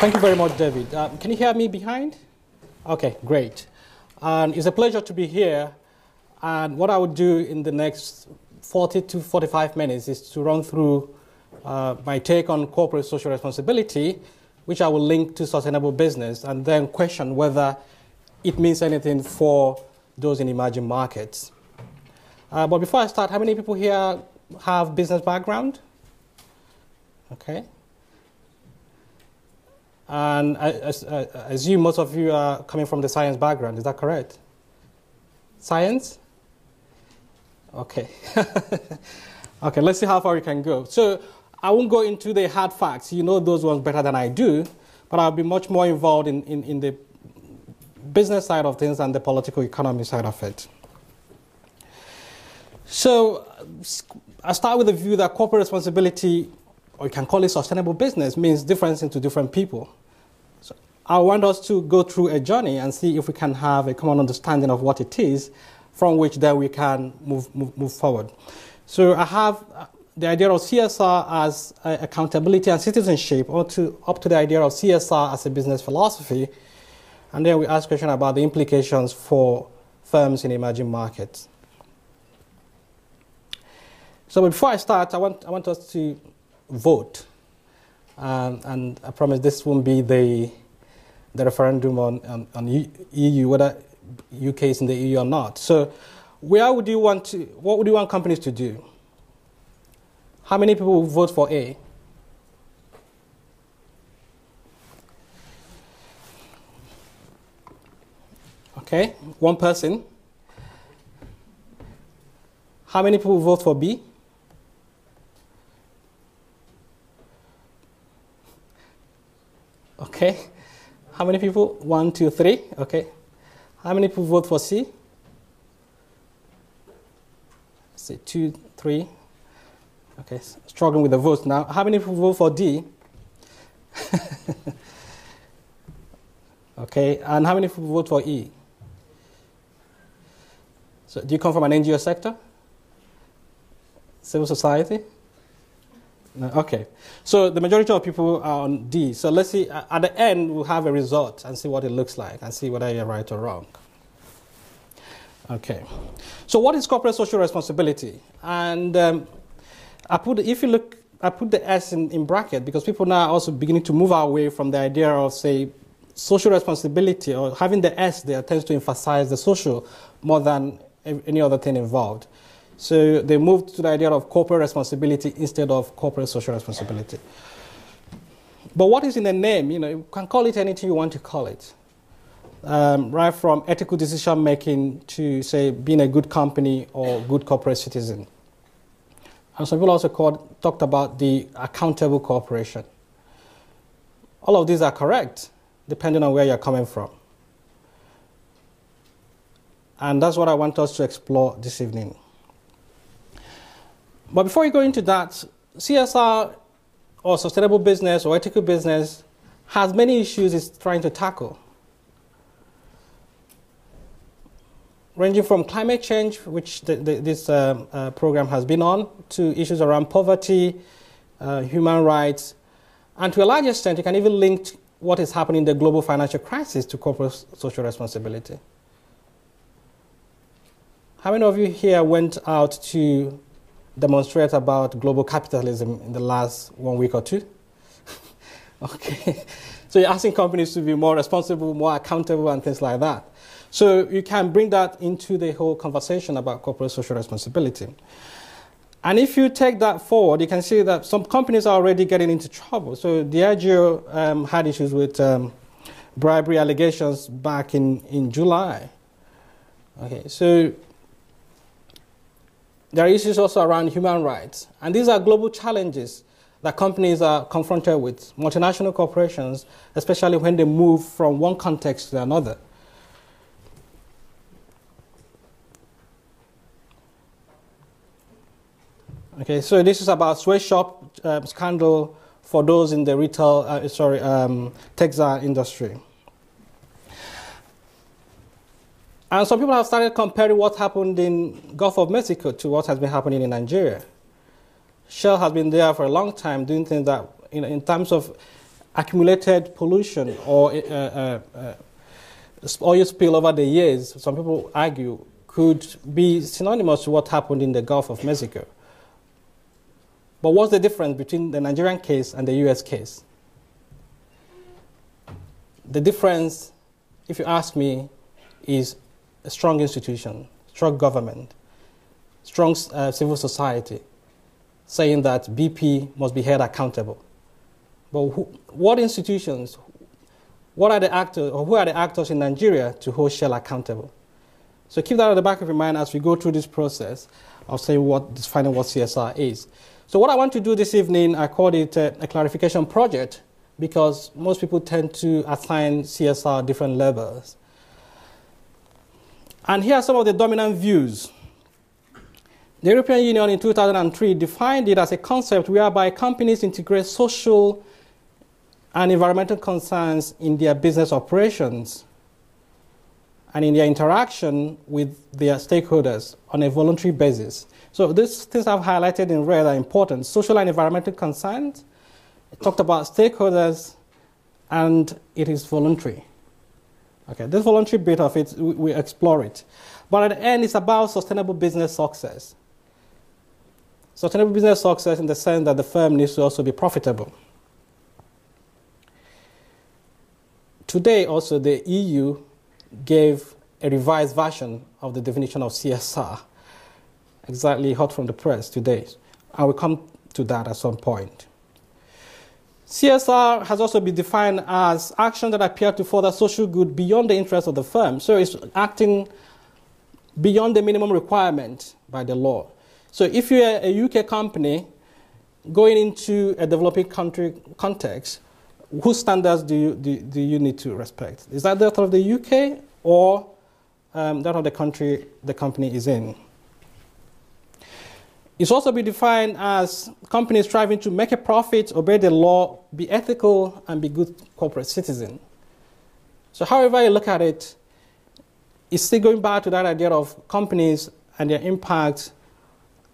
thank you very much, David. Uh, can you hear me behind? Okay, great. It's a pleasure to be here. And what I would do in the next 40 to 45 minutes is to run through uh, my take on corporate social responsibility, which I will link to sustainable business, and then question whether it means anything for those in emerging markets. Uh, but before I start, how many people here have business background? Okay. And I, I, I assume most of you are coming from the science background. Is that correct? Science? Okay. okay, let's see how far we can go. So I won't go into the hard facts. You know those ones better than I do, but I'll be much more involved in, in, in the business side of things and the political economy side of it. So I start with the view that corporate responsibility, or you can call it sustainable business, means different to different people. So I want us to go through a journey and see if we can have a common understanding of what it is, from which then we can move, move, move forward. So I have uh, the idea of CSR as accountability and citizenship, or to, up to the idea of CSR as a business philosophy, and then we ask questions about the implications for firms in emerging markets. So before I start, I want, I want us to vote. Um, and I promise this won't be the, the referendum on, on, on EU, whether UK is in the EU or not. So where would you want to, what would you want companies to do? How many people will vote for A? Okay, one person. How many people vote for B? Okay. How many people? One, two, three. Okay. How many people vote for C? Say two, three. Okay. Struggling with the votes now. How many people vote for D? okay. And how many people vote for E? So, do you come from an NGO sector? Civil society? Okay. So the majority of people are on D. So let's see, at the end, we'll have a result and see what it looks like and see whether you're right or wrong. Okay. So what is corporate social responsibility? And um, I put, if you look, I put the S in, in bracket because people now are also beginning to move away from the idea of, say, social responsibility or having the S there tends to emphasize the social more than any other thing involved. So they moved to the idea of corporate responsibility instead of corporate social responsibility. But what is in the name? You know, you can call it anything you want to call it. Um, right from ethical decision making to, say, being a good company or good corporate citizen. And some people also called, talked about the accountable corporation. All of these are correct, depending on where you're coming from. And that's what I want us to explore this evening. But before we go into that, CSR or sustainable business or ethical business has many issues it's trying to tackle. Ranging from climate change, which the, the, this uh, uh, program has been on, to issues around poverty, uh, human rights, and to a large extent, you can even link what is happening in the global financial crisis to corporate social responsibility. How many of you here went out to demonstrate about global capitalism in the last one week or two. okay. So you're asking companies to be more responsible, more accountable, and things like that. So you can bring that into the whole conversation about corporate social responsibility. And if you take that forward, you can see that some companies are already getting into trouble. So Diageo um, had issues with um, bribery allegations back in, in July. Okay, so there are issues also around human rights. And these are global challenges that companies are confronted with, multinational corporations, especially when they move from one context to another. Okay, so this is about sweatshop um, scandal for those in the retail, uh, sorry, um, textile industry. And some people have started comparing what happened in Gulf of Mexico to what has been happening in Nigeria. Shell has been there for a long time doing things that, in terms of accumulated pollution or uh, uh, uh, oil spill over the years, some people argue, could be synonymous to what happened in the Gulf of Mexico. But what's the difference between the Nigerian case and the US case? The difference, if you ask me, is a strong institution, strong government, strong uh, civil society, saying that BP must be held accountable. But who, what institutions, what are the actors, or who are the actors in Nigeria to hold Shell accountable? So keep that at the back of your mind as we go through this process of saying what, defining what CSR is. So what I want to do this evening, I called it a, a clarification project because most people tend to assign CSR different levels. And here are some of the dominant views. The European Union in 2003 defined it as a concept whereby companies integrate social and environmental concerns in their business operations and in their interaction with their stakeholders on a voluntary basis. So these things I've highlighted in red are important. Social and environmental concerns, it talked about stakeholders, and it is voluntary. Okay, this voluntary bit of it, we, we explore it. But at the end, it's about sustainable business success. Sustainable business success in the sense that the firm needs to also be profitable. Today, also, the EU gave a revised version of the definition of CSR, exactly hot from the press today. I will come to that at some point. CSR has also been defined as action that appear to further social good beyond the interest of the firm. So it's acting beyond the minimum requirement by the law. So if you're a UK company going into a developing country context, whose standards do you, do, do you need to respect? Is that that of the UK or um, that of the country the company is in? It's also been defined as companies striving to make a profit, obey the law, be ethical, and be good corporate citizen. So, however you look at it, it's still going back to that idea of companies and their impact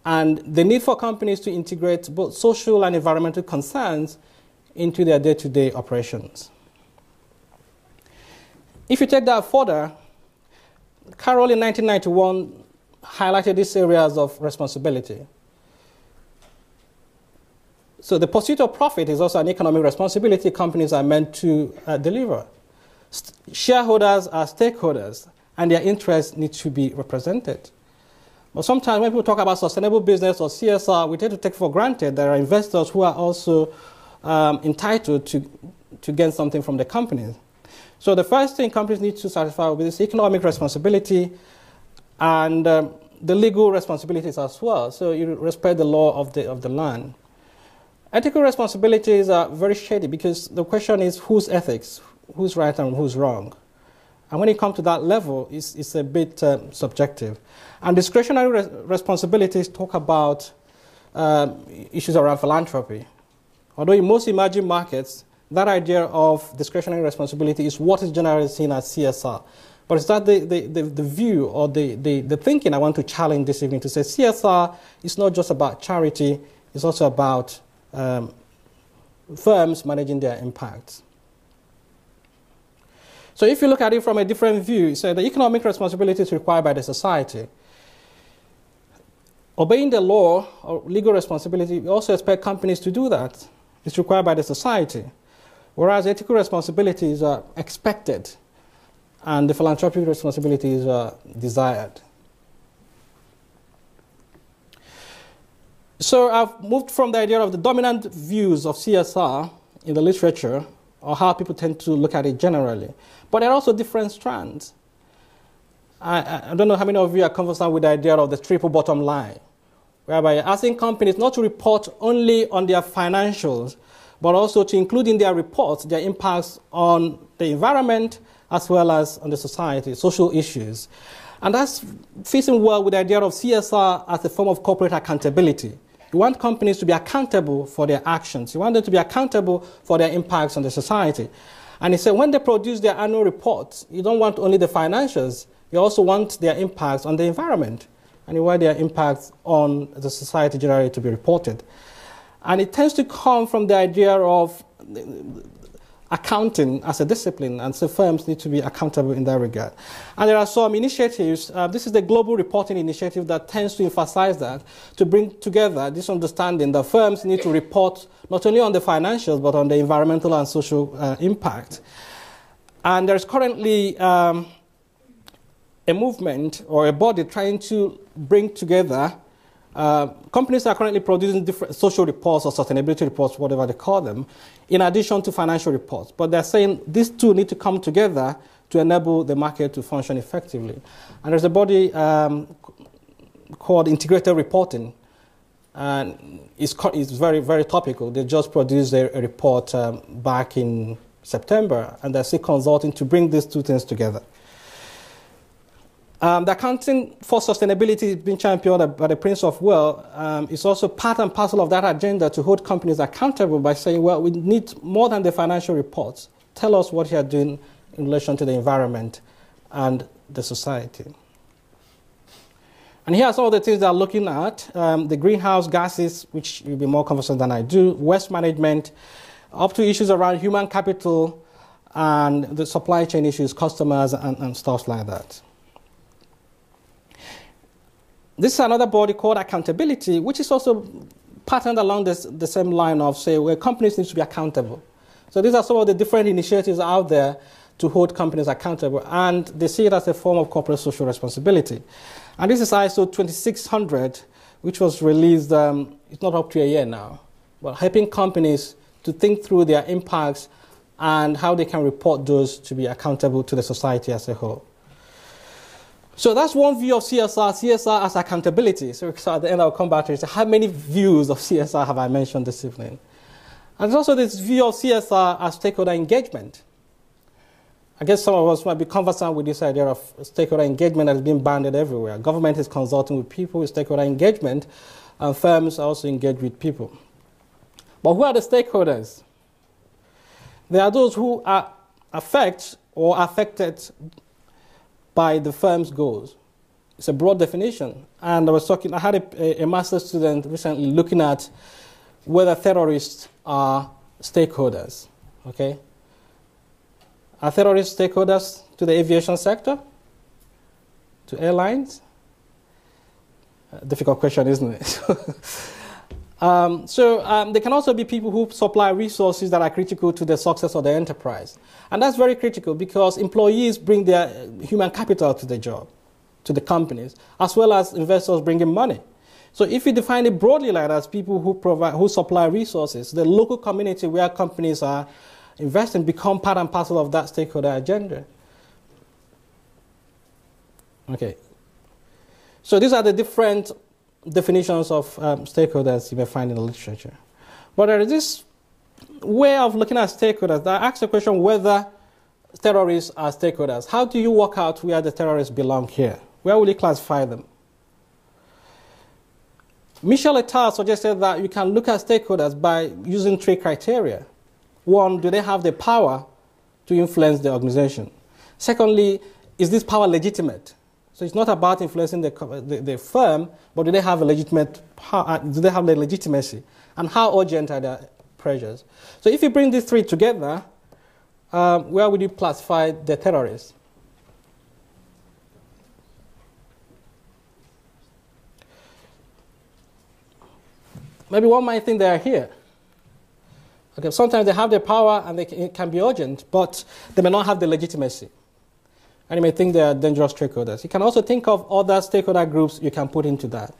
and the need for companies to integrate both social and environmental concerns into their day to day operations. If you take that further, Carroll in 1991 highlighted these areas of responsibility. So the pursuit of profit is also an economic responsibility companies are meant to uh, deliver. St- shareholders are stakeholders, and their interests need to be represented. But sometimes when people talk about sustainable business or CSR, we tend to take for granted there are investors who are also um, entitled to, to gain something from the company. So the first thing companies need to satisfy with is economic responsibility and um, the legal responsibilities as well. So you respect the law of the, of the land. Ethical responsibilities are very shady because the question is whose ethics, who's right and who's wrong. And when it comes to that level, it's, it's a bit um, subjective. And discretionary res- responsibilities talk about um, issues around philanthropy. Although in most emerging markets, that idea of discretionary responsibility is what is generally seen as CSR. But is that the, the, the, the, view or the, the, the thinking I want to challenge this evening to say CSR is not just about charity, it's also about um, firms managing their impact. So if you look at it from a different view, so the economic responsibility is required by the society. Obeying the law or legal responsibility, we also expect companies to do that. It's required by the society. Whereas ethical responsibilities are expected and the philanthropic responsibilities are uh, desired. So I've moved from the idea of the dominant views of CSR in the literature or how people tend to look at it generally. But there are also different strands. I, I don't know how many of you are conversant with the idea of the triple bottom line, whereby asking companies not to report only on their financials, but also to include in their reports their impacts on the environment as well as on the society, social issues. And that's fitting well with the idea of CSR as a form of corporate accountability. You want companies to be accountable for their actions. You want them to be accountable for their impacts on the society. And he said when they produce their annual reports, you don't want only the financials, you also want their impacts on the environment and you want their impacts on the society generally to be reported. And it tends to come from the idea of accounting as a discipline, and so firms need to be accountable in that regard. And there are some initiatives. Uh, this is the Global Reporting Initiative that tends to emphasize that to bring together this understanding that firms need to report not only on the financials but on the environmental and social uh, impact. And there's currently um, a movement or a body trying to bring together uh, companies are currently producing different social reports or sustainability reports, whatever they call them, in addition to financial reports. But they're saying these two need to come together to enable the market to function effectively. And there's a body um, called Integrated Reporting, and it's, it's, very, very topical. They just produced a, a report um, back in September, and they're still consulting to bring these two things together. Um, the accounting for sustainability being championed by the Prince of Wales um, is also part and parcel of that agenda to hold companies accountable by saying, well, we need more than the financial reports. Tell us what you are doing in relation to the environment and the society. And here are some of the things they are looking at um, the greenhouse gases, which you'll be more conversant than I do, waste management, up to issues around human capital and the supply chain issues, customers, and, and stuff like that. This is another body called accountability, which is also patterned along this, the same line of, say, where companies need to be accountable. So these are some of the different initiatives out there to hold companies accountable, and they see it as a form of corporate social responsibility. And this is ISO 2600, which was released, um, it's not up to a year now, but helping companies to think through their impacts and how they can report those to be accountable to the society as a whole. So that's one view of CSR, CSR as accountability. So, so at the end I'll come back to it. So how many views of CSR have I mentioned this evening? And there's also this view of CSR as stakeholder engagement. I guess some of us might be conversant with this idea of stakeholder engagement that is being banded everywhere. Government is consulting with people with stakeholder engagement, and firms also engage with people. But who are the stakeholders? There are those who are affect or affected by the firm's goals. It's a broad definition. And I was talking, I had a, a master's student recently looking at whether terrorists are stakeholders. Okay? Are terrorists stakeholders to the aviation sector? To airlines? Uh, difficult question, isn't it? Um, so um, there can also be people who supply resources that are critical to the success of the enterprise. And that's very critical because employees bring their human capital to the job, to the companies, as well as investors bringing money. So if you define it broadly like that as people who provide, who supply resources, the local community where companies are investing become part and parcel of that stakeholder agenda. Okay. So these are the different definitions of um, stakeholders you may find in the literature. But there is this way of looking at stakeholders that asks the question whether terrorists are stakeholders. How do you work out where the terrorists belong here? Where will you classify them? Mitchell et al. suggested that you can look at stakeholders by using three criteria. One, do they have the power to influence the organization? Secondly, is this power legitimate? So it's not about influencing the, the, the firm, but do they have a legitimate, uh, do they have the legitimacy? And how urgent are their pressures? So if you bring these three together, um, where would you classify the terrorists? Maybe one might think they are here. Okay, sometimes they have the power and they can, it can be urgent, but they may not have the legitimacy and you may think they are dangerous stakeholders. You can also think of other stakeholder groups you can put into that.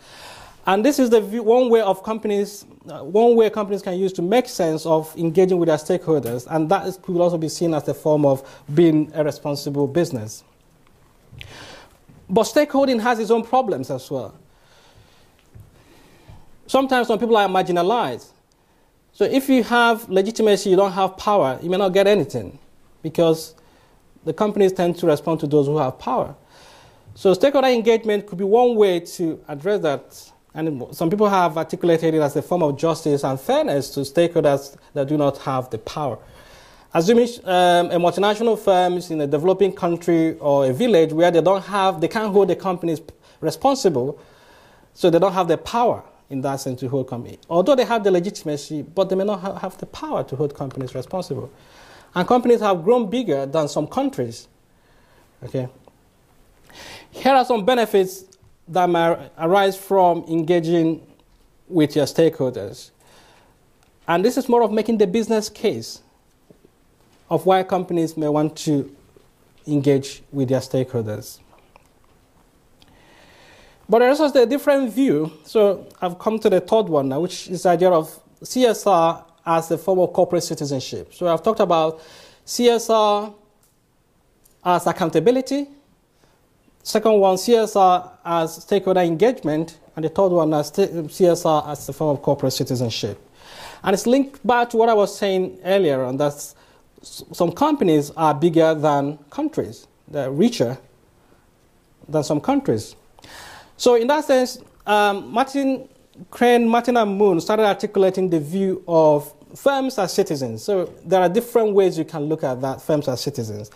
And this is the view, one way of companies, uh, one way companies can use to make sense of engaging with their stakeholders, and that is, could also be seen as a form of being a responsible business. But stakeholding has its own problems as well. Sometimes some people are marginalized. So if you have legitimacy, you don't have power, you may not get anything because the companies tend to respond to those who have power. So stakeholder engagement could be one way to address that. And some people have articulated it as a form of justice and fairness to stakeholders that do not have the power. Assuming um, a multinational firms in a developing country or a village where they don't have, they can't hold the companies responsible, so they don't have the power in that sense to hold companies. Although they have the legitimacy, but they may not have the power to hold companies responsible. And companies have grown bigger than some countries. Okay. Here are some benefits that may arise from engaging with your stakeholders. And this is more of making the business case of why companies may want to engage with their stakeholders. But there's also a different view. So I've come to the third one now, which is the idea of CSR as a form of corporate citizenship. So I've talked about CSR as accountability. Second one, CSR as stakeholder engagement. And the third one, as CSR as a form of corporate citizenship. And it's linked back to what I was saying earlier, and that's some companies are bigger than countries. They're richer than some countries. So in that sense, um, Martin Crane, Matten and Moon started articulating the view of firms as citizens. So there are different ways you can look at that, firms as citizens.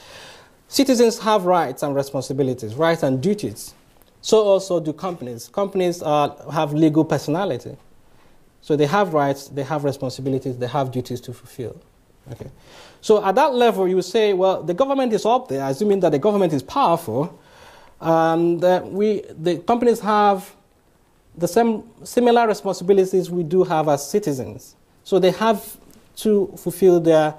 Citizens have rights and responsibilities, rights and duties. So also do companies. Companies uh, have legal personality. So they have rights, they have responsibilities, they have duties to fulfill. Okay. So at that level, you say, well, the government is up there, assuming that the government is powerful, and uh, we, the companies have the same similar responsibilities we do have as citizens. So they have to fulfill their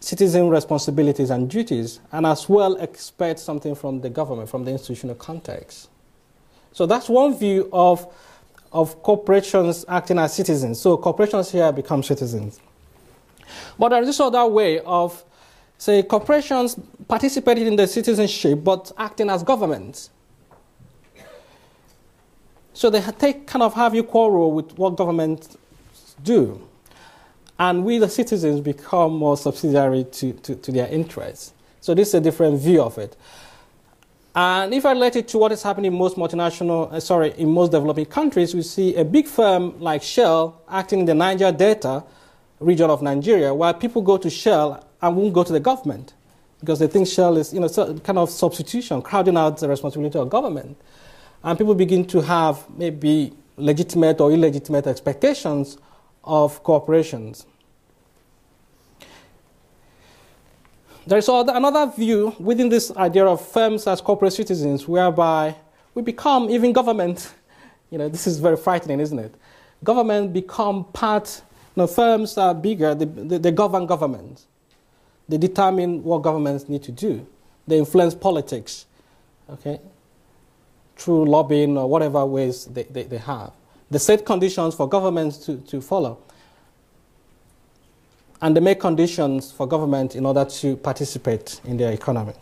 citizen responsibilities and duties, and as well expect something from the government, from the institutional context. So that's one view of, of corporations acting as citizens. So corporations here become citizens. But there is this other way of, say, corporations participating in the citizenship but acting as governments. So they take kind of have equal role with what governments do. And we, the citizens, become more subsidiary to, to, to their interests. So this is a different view of it. And if I relate it to what is happening in most multinational, uh, sorry, in most developing countries, we see a big firm like Shell acting in the Niger Delta region of Nigeria, where people go to Shell and won't go to the government because they think Shell is, you know, kind of substitution, crowding out the responsibility of government. And people begin to have maybe legitimate or illegitimate expectations of corporations. There is another view within this idea of firms as corporate citizens, whereby we become even government. You know, this is very frightening, isn't it? Government become part. You know, firms are bigger. They, they, they govern governments. They determine what governments need to do. They influence politics. Okay, through lobbying or whatever ways they, they, they have. They set conditions for governments to, to follow. And they make conditions for government in order to participate in their economy.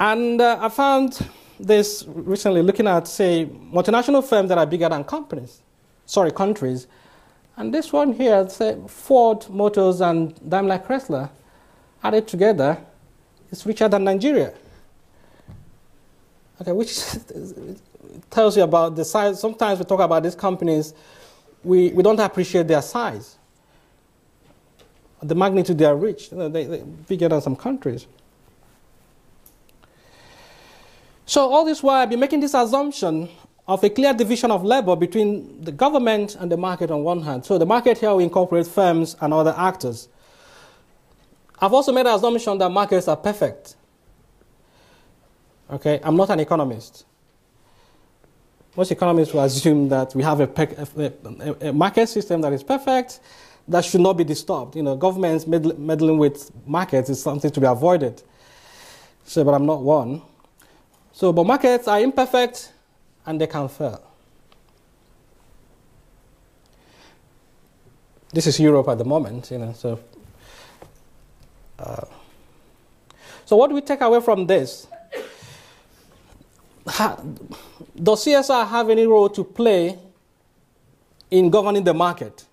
And uh, I found this recently looking at, say, multinational firms that are bigger than companies, sorry, countries. And this one here, say, Ford Motors and Daimler Chrysler, added together, is richer than Nigeria. Okay, which tells you about the size. Sometimes we talk about these companies, we, we don't appreciate their size, the magnitude they are rich. You know, they, they're bigger than some countries. So all this while, I've been making this assumption of a clear division of labor between the government and the market on one hand. So the market here will incorporate firms and other actors. I've also made an assumption that markets are perfect. Okay, I'm not an economist. Most economists will assume that we have a, a, a, market system that is perfect, that should not be disturbed. You know, governments meddling with markets is something to be avoided. So, but I'm not one. So, but markets are imperfect and they can fail. This is Europe at the moment, you know. So, uh, so what do we take away from this? Does CSR have any role to play in governing the market?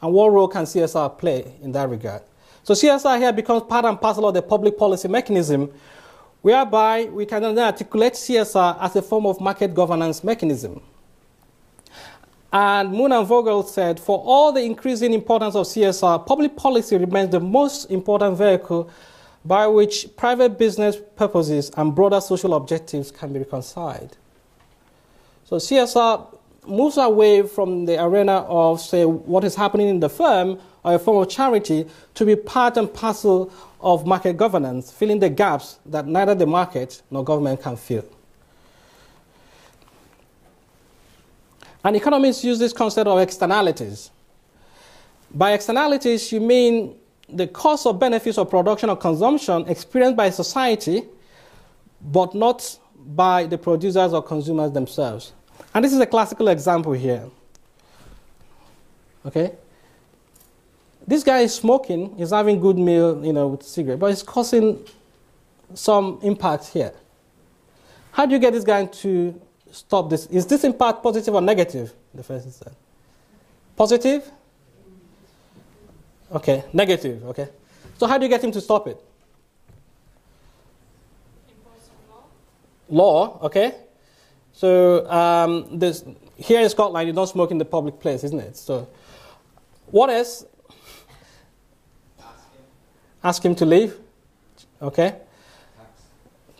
And what role can CSR play in that regard? So CSR here becomes part and parcel of the public policy mechanism whereby we can then articulate CSR as a form of market governance mechanism. And Moon and Vogel said, for all the increasing importance of CSR, public policy remains the most important vehicle by which private business purposes and broader social objectives can be reconciled. So CSR moves away from the arena of, say, what is happening in the firm or a form of charity to be part and parcel of market governance, filling the gaps that neither the market nor government can fill. And economists use this concept of externalities. By externalities, you mean the cost or benefits of production or consumption experienced by society, but not by the producers or consumers themselves. And this is a classical example here. Okay? This guy is smoking, he's having a good meal, you know, with cigarette, but it's causing some impact here. How do you get this guy to stop this? Is this impact positive or negative? The first said. Positive? Okay, negative, okay. So how do you get him to stop it? Law, okay. So um, this, here in Scotland, you don't smoke in the public place, isn't it? So what else? Ask him to leave. Okay.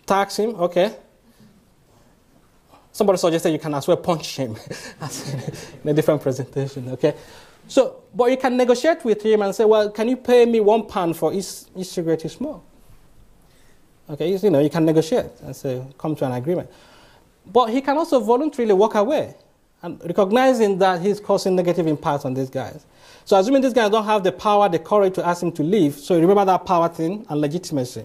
Tax him. Okay. Somebody suggested you can as well punch him in a different presentation. Okay. So, but you can negotiate with him and say, well, can you pay me one pound for each, each cigarette you smoke? Okay, you know, you can negotiate and say, come to an agreement. But he can also voluntarily walk away and recognizing that he's causing negative impact on these guys. So assuming these guys don't have the power, the courage to ask him to leave, so remember that power thing and legitimacy.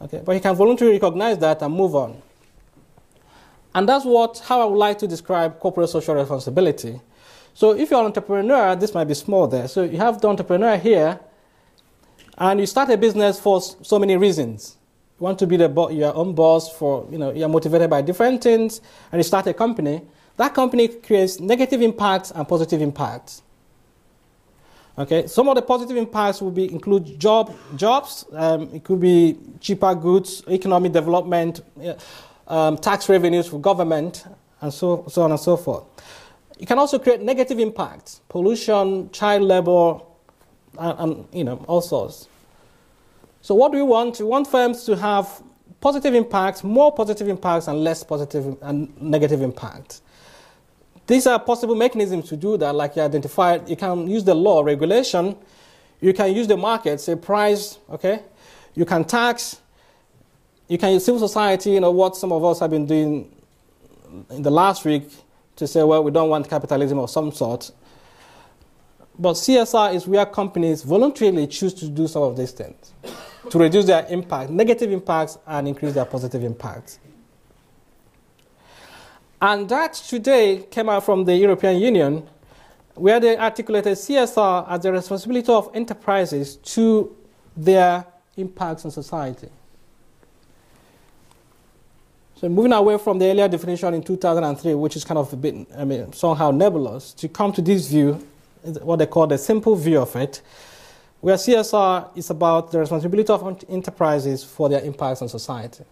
Okay, but he can voluntarily recognize that and move on. And that's what how I would like to describe corporate social responsibility. So if you're an entrepreneur, this might be small there. So you have the entrepreneur here, and you start a business for so many reasons. You want to be the bo- your own boss for, you know, you're motivated by different things, and you start a company. That company creates negative impacts and positive impacts. Okay, some of the positive impacts will be include job jobs. Um, it could be cheaper goods, economic development, um, tax revenues for government, and so so on and so forth. It can also create negative impacts, pollution, child labor, and, and you know all sorts. So what do we want? We want firms to have positive impacts, more positive impacts, and less positive and negative impacts. These are possible mechanisms to do that, like you identified. You can use the law, regulation. You can use the market, say price, okay? You can tax. You can use civil society, you know, what some of us have been doing in the last week to say, well, we don't want capitalism of some sort. But CSR is where companies voluntarily choose to do some of these things to reduce their impact, negative impacts, and increase their positive impacts. And that today came out from the European Union, where they articulated CSR as the responsibility of enterprises to their impacts on society. So moving away from the earlier definition in 2003, which is kind of a bit, I mean, somehow nebulous, to come to this view, what they call the simple view of it, where CSR is about the responsibility of enterprises for their impacts on society.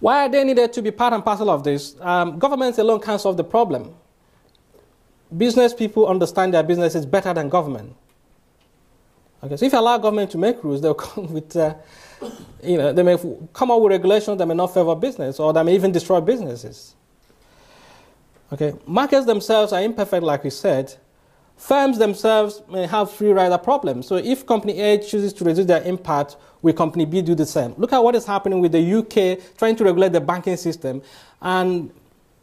Why are they needed to be part and parcel of this? Um, governments alone can't solve the problem. Business people understand their businesses better than government. Okay, so if you allow government to make rules, they'll come with, uh, you know, they may come up with regulations that may not favor business or that may even destroy businesses. Okay, markets themselves are imperfect, like we said, Firms themselves may have free rider problems. So if company A chooses to reduce their impact, will company B do the same? Look at what is happening with the UK trying to regulate the banking system. And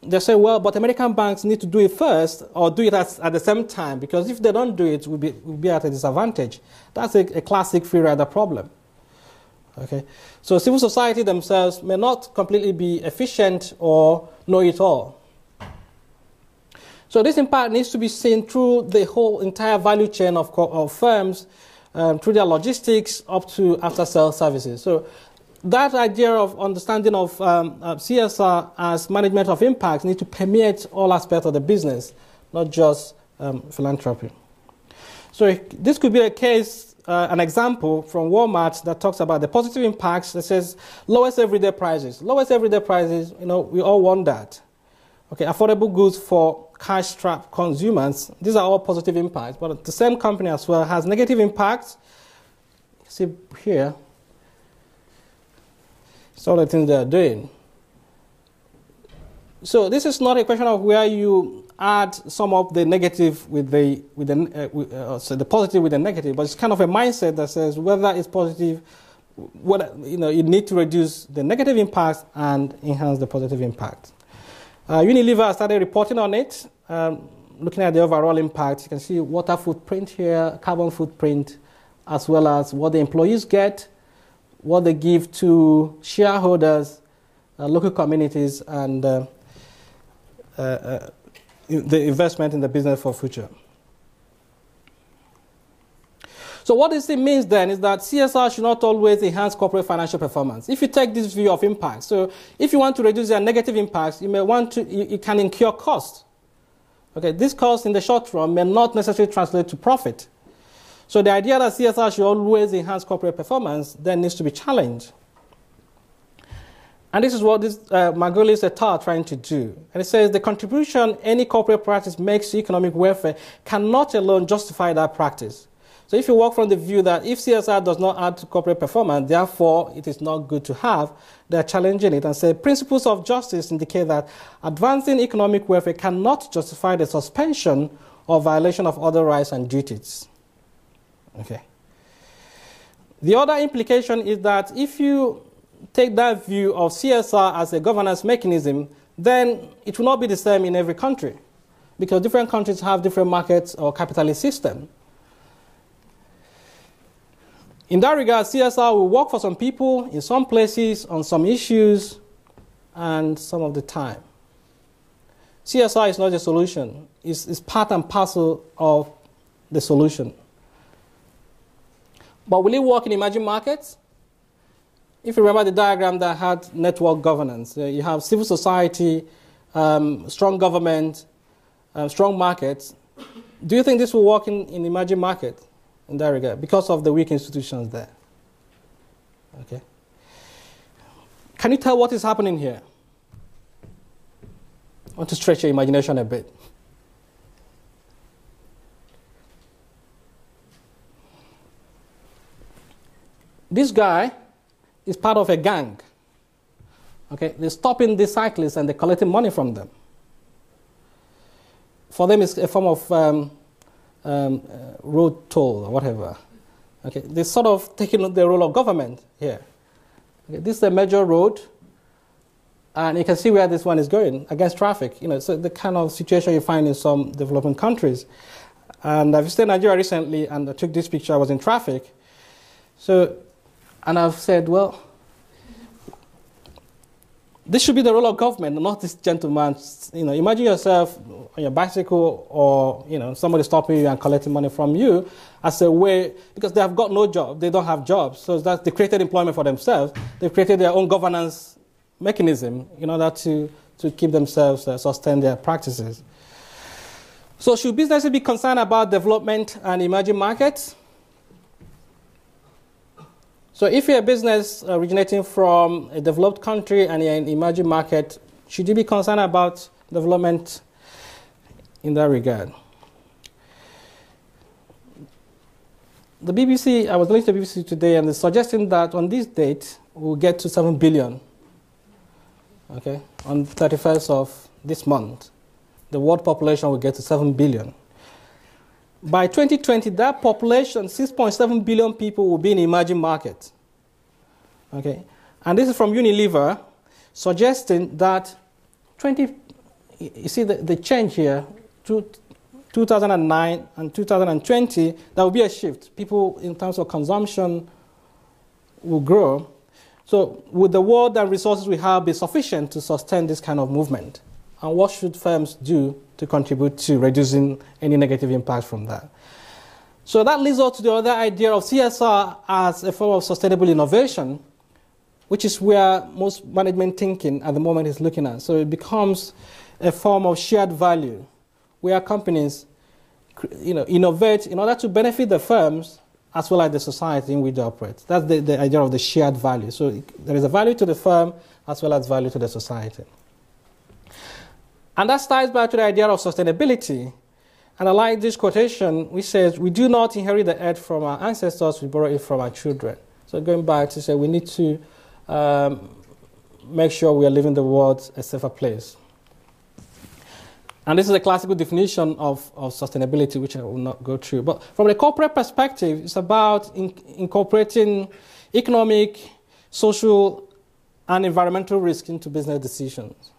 they say, well, but American banks need to do it first or do it at, at the same time because if they don't do it, we'll be, we'll be at a disadvantage. That's a, a classic free rider problem. Okay? So civil society themselves may not completely be efficient or know it all. So this impact needs to be seen through the whole entire value chain of, of firms, um, through their logistics up to after-sales services. So that idea of understanding of um, CSR as management of impact needs to permeate all aspects of the business, not just um, philanthropy. So this could be a case, uh, an example from Walmart that talks about the positive impacts that says lowest everyday prices. Lowest everyday prices, you know, we all want that. Okay, affordable goods for cash-strapped consumers. These are all positive impacts, but the same company as well has negative impacts. See here, it's all the things they are doing. So this is not a question of where you add some of the negative with the with the uh, with, uh, so the positive with the negative, but it's kind of a mindset that says whether it's positive, what you know, you need to reduce the negative impact and enhance the positive impact. Uh, Unilever started reporting on it, um, looking at the overall impact. You can see water footprint here, carbon footprint, as well as what the employees get, what they give to shareholders, uh, local communities, and uh, uh, uh, the investment in the business for future. So what this means then is that CSR should not always enhance corporate financial performance. If you take this view of impact, so if you want to reduce your negative impacts, you may want to, you, you can incur cost. Okay, this cost in the short run may not necessarily translate to profit. So the idea that CSR should always enhance corporate performance then needs to be challenged. And this is what this uh, Margolis et al. are trying to do. And it says the contribution any corporate practice makes to economic welfare cannot alone justify that practice. So if you work from the view that if CSR does not add to corporate performance, therefore it is not good to have, they're challenging it and say principles of justice indicate that advancing economic welfare cannot justify the suspension or violation of other rights and duties. Okay. The other implication is that if you take that view of CSR as a governance mechanism, then it will not be the same in every country because different countries have different markets or capitalist system. In that regard, CSR will work for some people in some places on some issues and some of the time. CSR is not a solution, it's, it's part and parcel of the solution. But will it work in emerging markets? If you remember the diagram that had network governance, uh, you have civil society, um, strong government, uh, strong markets. Do you think this will work in, in emerging market in that regard because of the weak institutions there? Okay. Can you tell what is happening here? I want to stretch your imagination a bit. This guy is part of a gang. Okay, they're stopping the cyclists and they're collecting money from them. For them, it's a form of um, um, uh, road toll or whatever. Okay, they're sort of taking the role of government here. Okay, this is a major road, and you can see where this one is going against traffic. You know, so the kind of situation you find in some developing countries. And I visited Nigeria recently, and I took this picture. I was in traffic, so and I've said, well, this should be the role of government, not this gentleman. You know, imagine yourself on your bicycle or, you know, somebody stopping you and collecting money from you as a way, because they have got no job, they don't have jobs. So that they created employment for themselves. They've created their own governance mechanism in order to, to keep themselves, uh, sustain their practices. So should businesses be concerned about development and emerging markets? So if you're a business originating from a developed country and you're in emerging market, should you be concerned about development in that regard? The BBC, I was listening to BBC today and they're suggesting that on this date we'll get to 7 billion. Okay, on 31st of this month, the world population will get to 7 billion. By 2020, that population, 6.7 billion people, will be in emerging markets. Okay, and this is from Unilever, suggesting that 20, you see the, the change here, to 2009 and 2020, there will be a shift. People, in terms of consumption, will grow. So, would the world and resources we have be sufficient to sustain this kind of movement? And what should firms do to contribute to reducing any negative impact from that. So that leads us to the other idea of CSR as a form of sustainable innovation, which is where most management thinking at the moment is looking at. So it becomes a form of shared value, where companies you know, innovate in order to benefit the firms as well as the society in which they operate. That's the, the idea of the shared value. So there is a value to the firm as well as value to the society. And that ties back to the idea of sustainability. And I like this quotation which says, We do not inherit the earth from our ancestors, we borrow it from our children. So going back to say, we need to um, make sure we are leaving the world a safer place. And this is a classical definition of, of sustainability, which I will not go through. But from a corporate perspective, it's about in, incorporating economic, social, and environmental risk into business decisions.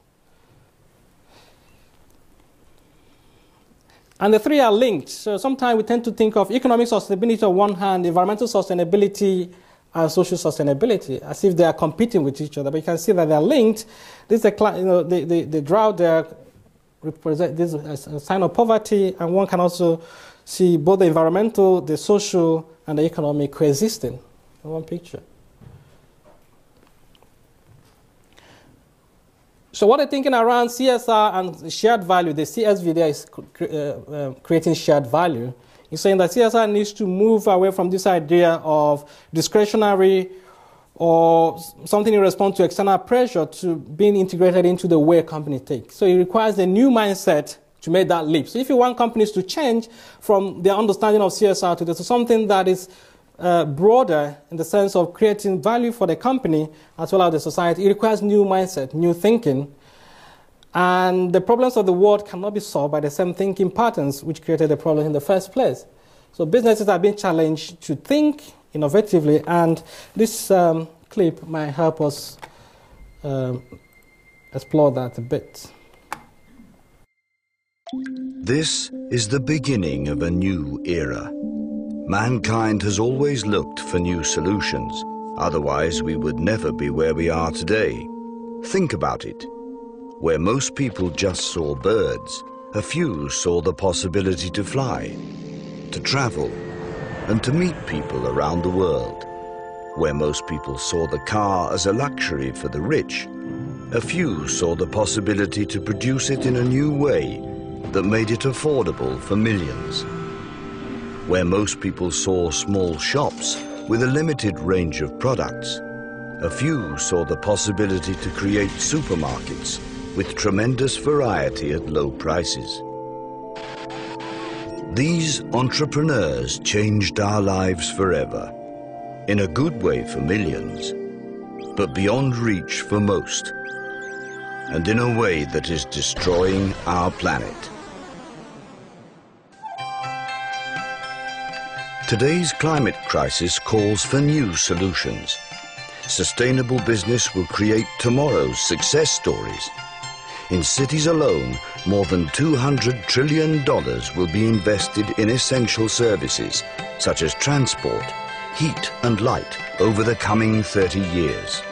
And the three are linked. So sometimes we tend to think of economic sustainability on one hand, environmental sustainability, and social sustainability as if they are competing with each other. But you can see that they're linked. This is a, you know, the, the, the drought there represent this is a sign of poverty, and one can also see both the environmental, the social, and the economic coexisting in one picture. So what I'm thinking around CSR and shared value, the CSV there is uh, uh, creating shared value. He's saying that CSR needs to move away from this idea of discretionary or something in response to external pressure to being integrated into the way a company takes. So it requires a new mindset to make that leap. So if you want companies to change from their understanding of CSR to, to something that is uh, broader in the sense of creating value for the company as well as the society, it requires new mindset, new thinking. And the problems of the world cannot be solved by the same thinking patterns which created the problem in the first place. So businesses are being challenged to think innovatively, and this um, clip might help us um, explore that a bit. This is the beginning of a new era. Mankind has always looked for new solutions, otherwise we would never be where we are today. Think about it. Where most people just saw birds, a few saw the possibility to fly, to travel, and to meet people around the world. Where most people saw the car as a luxury for the rich, a few saw the possibility to produce it in a new way that made it affordable for millions where most people saw small shops with a limited range of products. A few saw the possibility to create supermarkets with tremendous variety at low prices. These entrepreneurs changed our lives forever, in a good way for millions, but beyond reach for most, and in a way that is destroying our planet. Today's climate crisis calls for new solutions. Sustainable business will create tomorrow's success stories. In cities alone, more than $200 trillion will be invested in essential services, such as transport, heat and light, over the coming 30 years.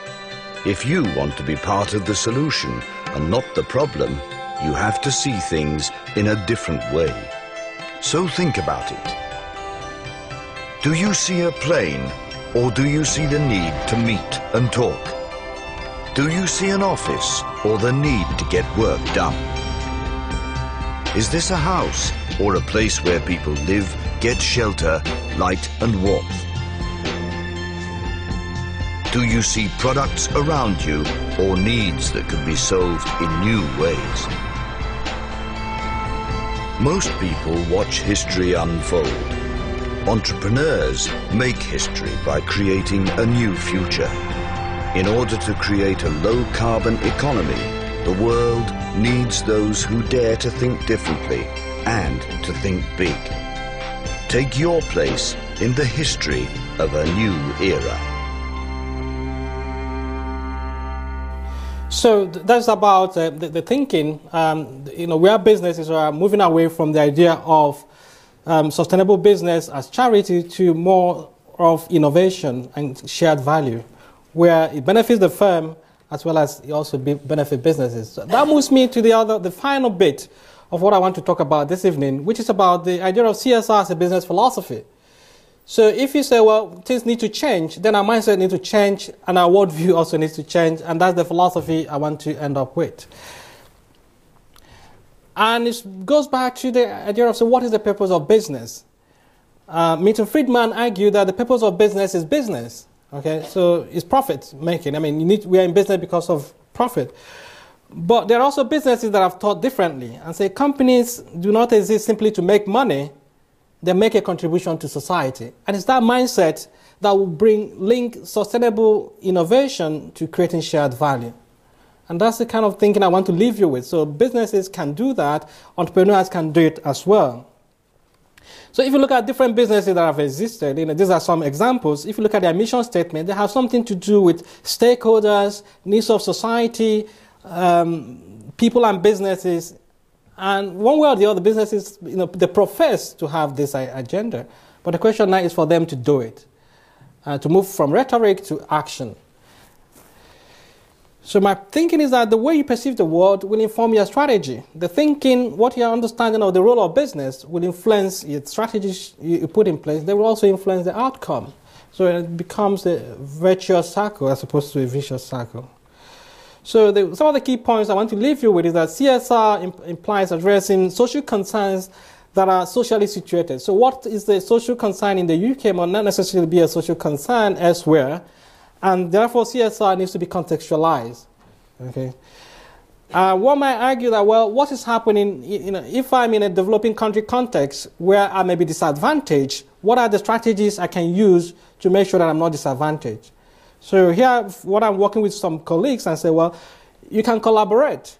If you want to be part of the solution and not the problem, you have to see things in a different way. So think about it. Do you see a plane or do you see the need to meet and talk? Do you see an office or the need to get work done? Is this a house or a place where people live, get shelter, light and warmth? Do you see products around you or needs that can be solved in new ways? Most people watch history unfold Entrepreneurs make history by creating a new future. In order to create a low-carbon economy, the world needs those who dare to think differently and to think big. Take your place in the history of a new era. So that's about uh, the, the, thinking. Um, you know, where businesses are moving away from the idea of um, sustainable business as charity to more of innovation and shared value, where it benefits the firm as well as it also be benefit businesses. So that moves me to the other, the final bit of what I want to talk about this evening, which is about the idea of CSR as a business philosophy. So if you say, well, things need to change, then our mindset needs to change and our worldview also needs to change, and that's the philosophy I want to end up with. And it goes back to the idea of so what is the purpose of business? Uh, Milton Friedman argued that the purpose of business is business. Okay, so it's profit making. I mean, need, we are in business because of profit. But there are also businesses that have thought differently and say companies do not exist simply to make money, they make a contribution to society. And it's that mindset that will bring link sustainable innovation to creating shared value. And that's the kind of thinking I want to leave you with. So businesses can do that, entrepreneurs can do it as well. So if you look at different businesses that have existed, you know, these are some examples. If you look at their mission statement, they have something to do with stakeholders, needs of society, um, people and businesses. And one way or the other, businesses, you know, they profess to have this agenda. But the question now is for them to do it, uh, to move from rhetoric to action. So my thinking is that the way you perceive the world will inform your strategy. The thinking, what your understanding of the role of business will influence your strategies you put in place. They will also influence the outcome. So it becomes a virtuous cycle as opposed to a vicious cycle. So the, some of the key points I want to leave you with is that CSR imp- implies addressing social concerns that are socially situated. So what is the social concern in the UK might not necessarily be a social concern elsewhere and therefore CSR needs to be contextualized. Okay. Uh, one might argue that, well, what is happening, you know, if I'm in a developing country context where I may be disadvantaged, what are the strategies I can use to make sure that I'm not disadvantaged? So here, what I'm working with some colleagues and say, well, you can collaborate,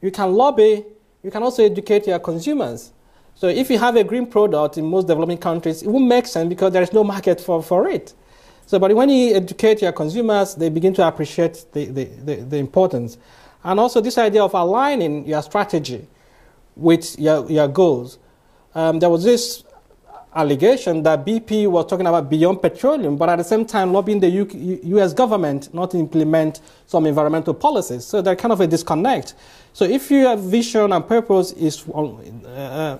you can lobby, you can also educate your consumers. So if you have a green product in most developing countries, it won't make sense because there is no market for, for it. So, but when you educate your consumers, they begin to appreciate the, the, the, the importance. And also this idea of aligning your strategy with your, your goals. Um, there was this allegation that BP was talking about beyond petroleum, but at the same time lobbying the US government not to implement some environmental policies. So there's kind of a disconnect. So if your vision and purpose is uh,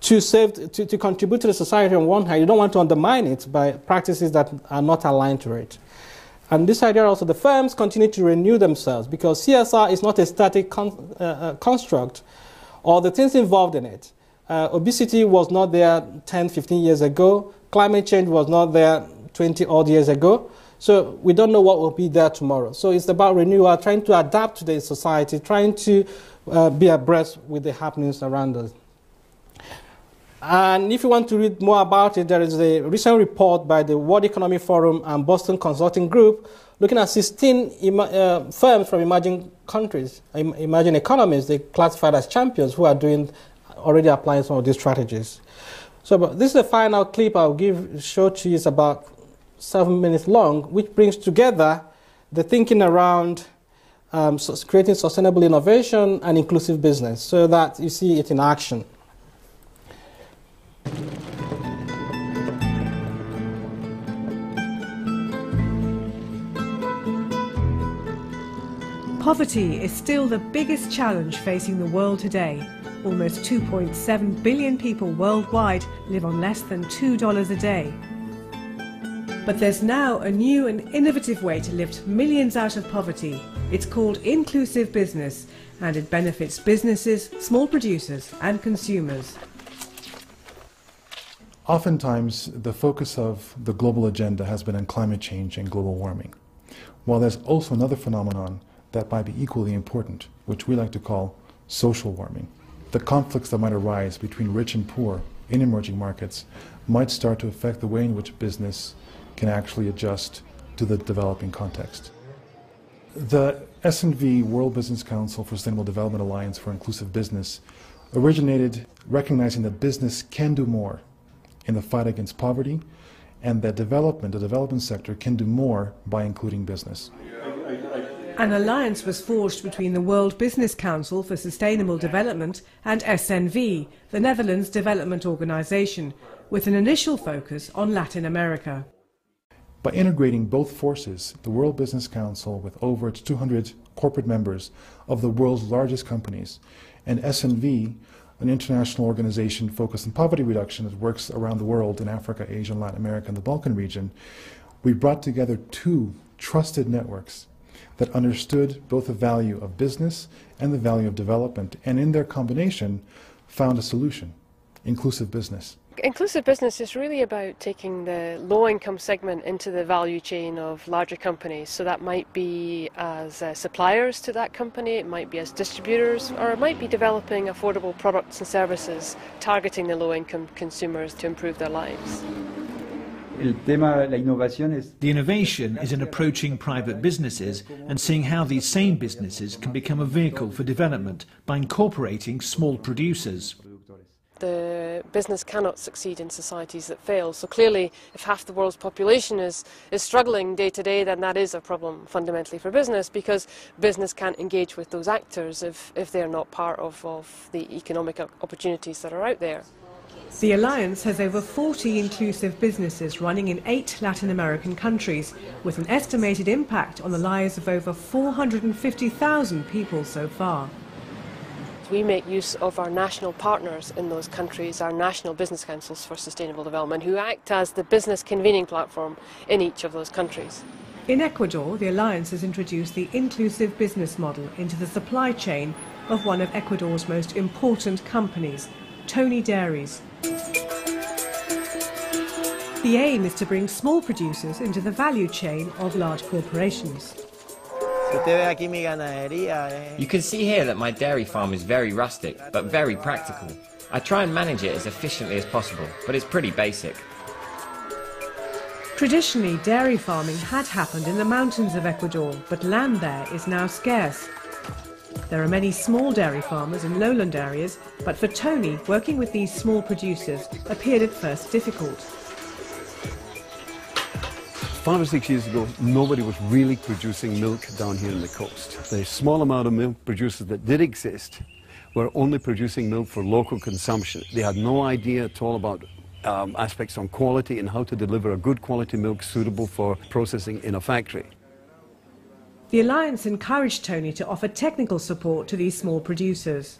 to, save, to, to contribute to the society on one hand, you don't want to undermine it by practices that are not aligned to it. And this idea also, the firms continue to renew themselves because CSR is not a static con- uh, uh, construct or the things involved in it. Uh, obesity was not there 10, 15 years ago. Climate change was not there 20 odd years ago. So we don't know what will be there tomorrow. So it's about renewal, trying to adapt to the society, trying to uh, be abreast with the happenings around us. And if you want to read more about it, there is a recent report by the World Economic Forum and Boston Consulting Group looking at 16 uh, firms from emerging countries, emerging economies, they classified as champions who are doing already applying some of these strategies. So this is the final clip I'll give show to you. It's about seven minutes long, which brings together the thinking around um, creating sustainable innovation and inclusive business so that you see it in action. Poverty is still the biggest challenge facing the world today. Almost 2.7 billion people worldwide live on less than $2 a day. But there's now a new and innovative way to lift millions out of poverty. It's called inclusive business and it benefits businesses, small producers and consumers. Oftentimes, the focus of the global agenda has been on climate change and global warming. While there's also another phenomenon that might be equally important, which we like to call social warming. The conflicts that might arise between rich and poor in emerging markets might start to affect the way in which business can actually adjust to the developing context. The SNV World Business Council for Sustainable Development Alliance for Inclusive Business originated recognizing that business can do more in the fight against poverty and that development, the development sector, can do more by including business. An alliance was forged between the World Business Council for Sustainable Development and SNV, the Netherlands Development Organization, with an initial focus on Latin America. By integrating both forces, the World Business Council, with over its 200 corporate members of the world's largest companies, and SNV, an international organization focused on poverty reduction that works around the world in Africa, Asia, Latin America, and the Balkan region, we brought together two trusted networks that understood both the value of business and the value of development, and in their combination, found a solution inclusive business. Inclusive business is really about taking the low income segment into the value chain of larger companies. So that might be as uh, suppliers to that company, it might be as distributors, or it might be developing affordable products and services targeting the low income consumers to improve their lives. The innovation is in approaching private businesses and seeing how these same businesses can become a vehicle for development by incorporating small producers. The business cannot succeed in societies that fail. So clearly, if half the world's population is, is struggling day to day, then that is a problem fundamentally for business because business can't engage with those actors if, if they're not part of, of the economic opportunities that are out there. The Alliance has over 40 inclusive businesses running in eight Latin American countries, with an estimated impact on the lives of over 450,000 people so far. We make use of our national partners in those countries, our national business councils for sustainable development, who act as the business convening platform in each of those countries. In Ecuador, the Alliance has introduced the inclusive business model into the supply chain of one of Ecuador's most important companies, Toni Dairies. The aim is to bring small producers into the value chain of large corporations. You can see here that my dairy farm is very rustic, but very practical. I try and manage it as efficiently as possible, but it's pretty basic. Traditionally, dairy farming had happened in the mountains of Ecuador, but land there is now scarce. There are many small dairy farmers in lowland areas, but for Toni, working with these small producers appeared at first difficult. Five or six years ago, nobody was really producing milk down here on the coast. The small amount of milk producers that did exist were only producing milk for local consumption. They had no idea at all about um, aspects on quality and how to deliver a good quality milk suitable for processing in a factory. The Alliance encouraged Toni to offer technical support to these small producers.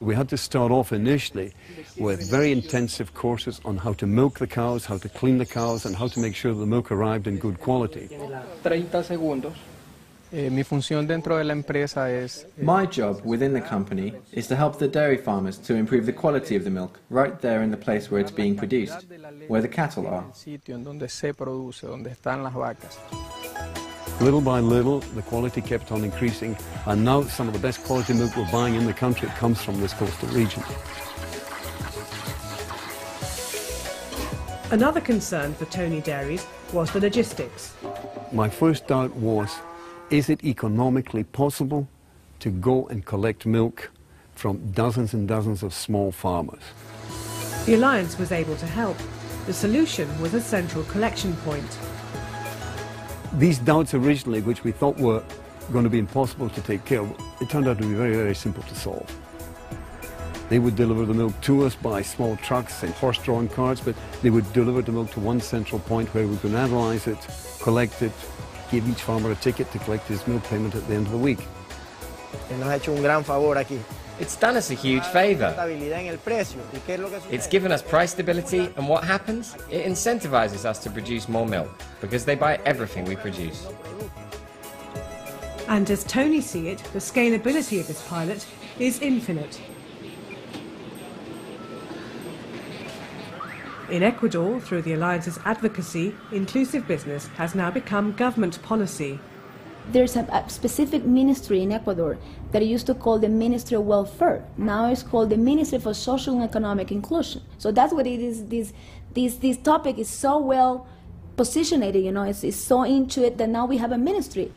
We had to start off initially with very intensive courses on how to milk the cows, how to clean the cows, and how to make sure the milk arrived in good quality. Eh, My job within the company is to help the dairy farmers to improve the quality of the milk right there in the place where it's being produced, where the cattle are. Little by little, the quality kept on increasing, and now some of the best quality milk we're buying in the country comes from this coastal region. Another concern for Toni Dairies was the logistics. My first doubt was, is it economically possible to go and collect milk from dozens and dozens of small farmers? The Alliance was able to help. The solution was a central collection point these doubts originally, which we thought were going to be impossible to take care of, it turned out to be very, very simple to solve. They would deliver the milk to us by small trucks and horse-drawn carts, but they would deliver the milk to one central point where we could analyze it, collect it, give each farmer a ticket to collect his milk payment at the end of the week. It's done us a huge favour. It's given us price stability, and what happens? It incentivizes us to produce more milk because they buy everything we produce. And as Toni see it, the scalability of this pilot is infinite. In Ecuador, through the Alliance's advocacy, inclusive business has now become government policy there's a, a, specific ministry in Ecuador that used to call the Ministry of Welfare. Now it's called the Ministry for Social and Economic Inclusion. So that's what it is. This this this topic is so well positioned. You know, it's, it's so into it that now we have a ministry.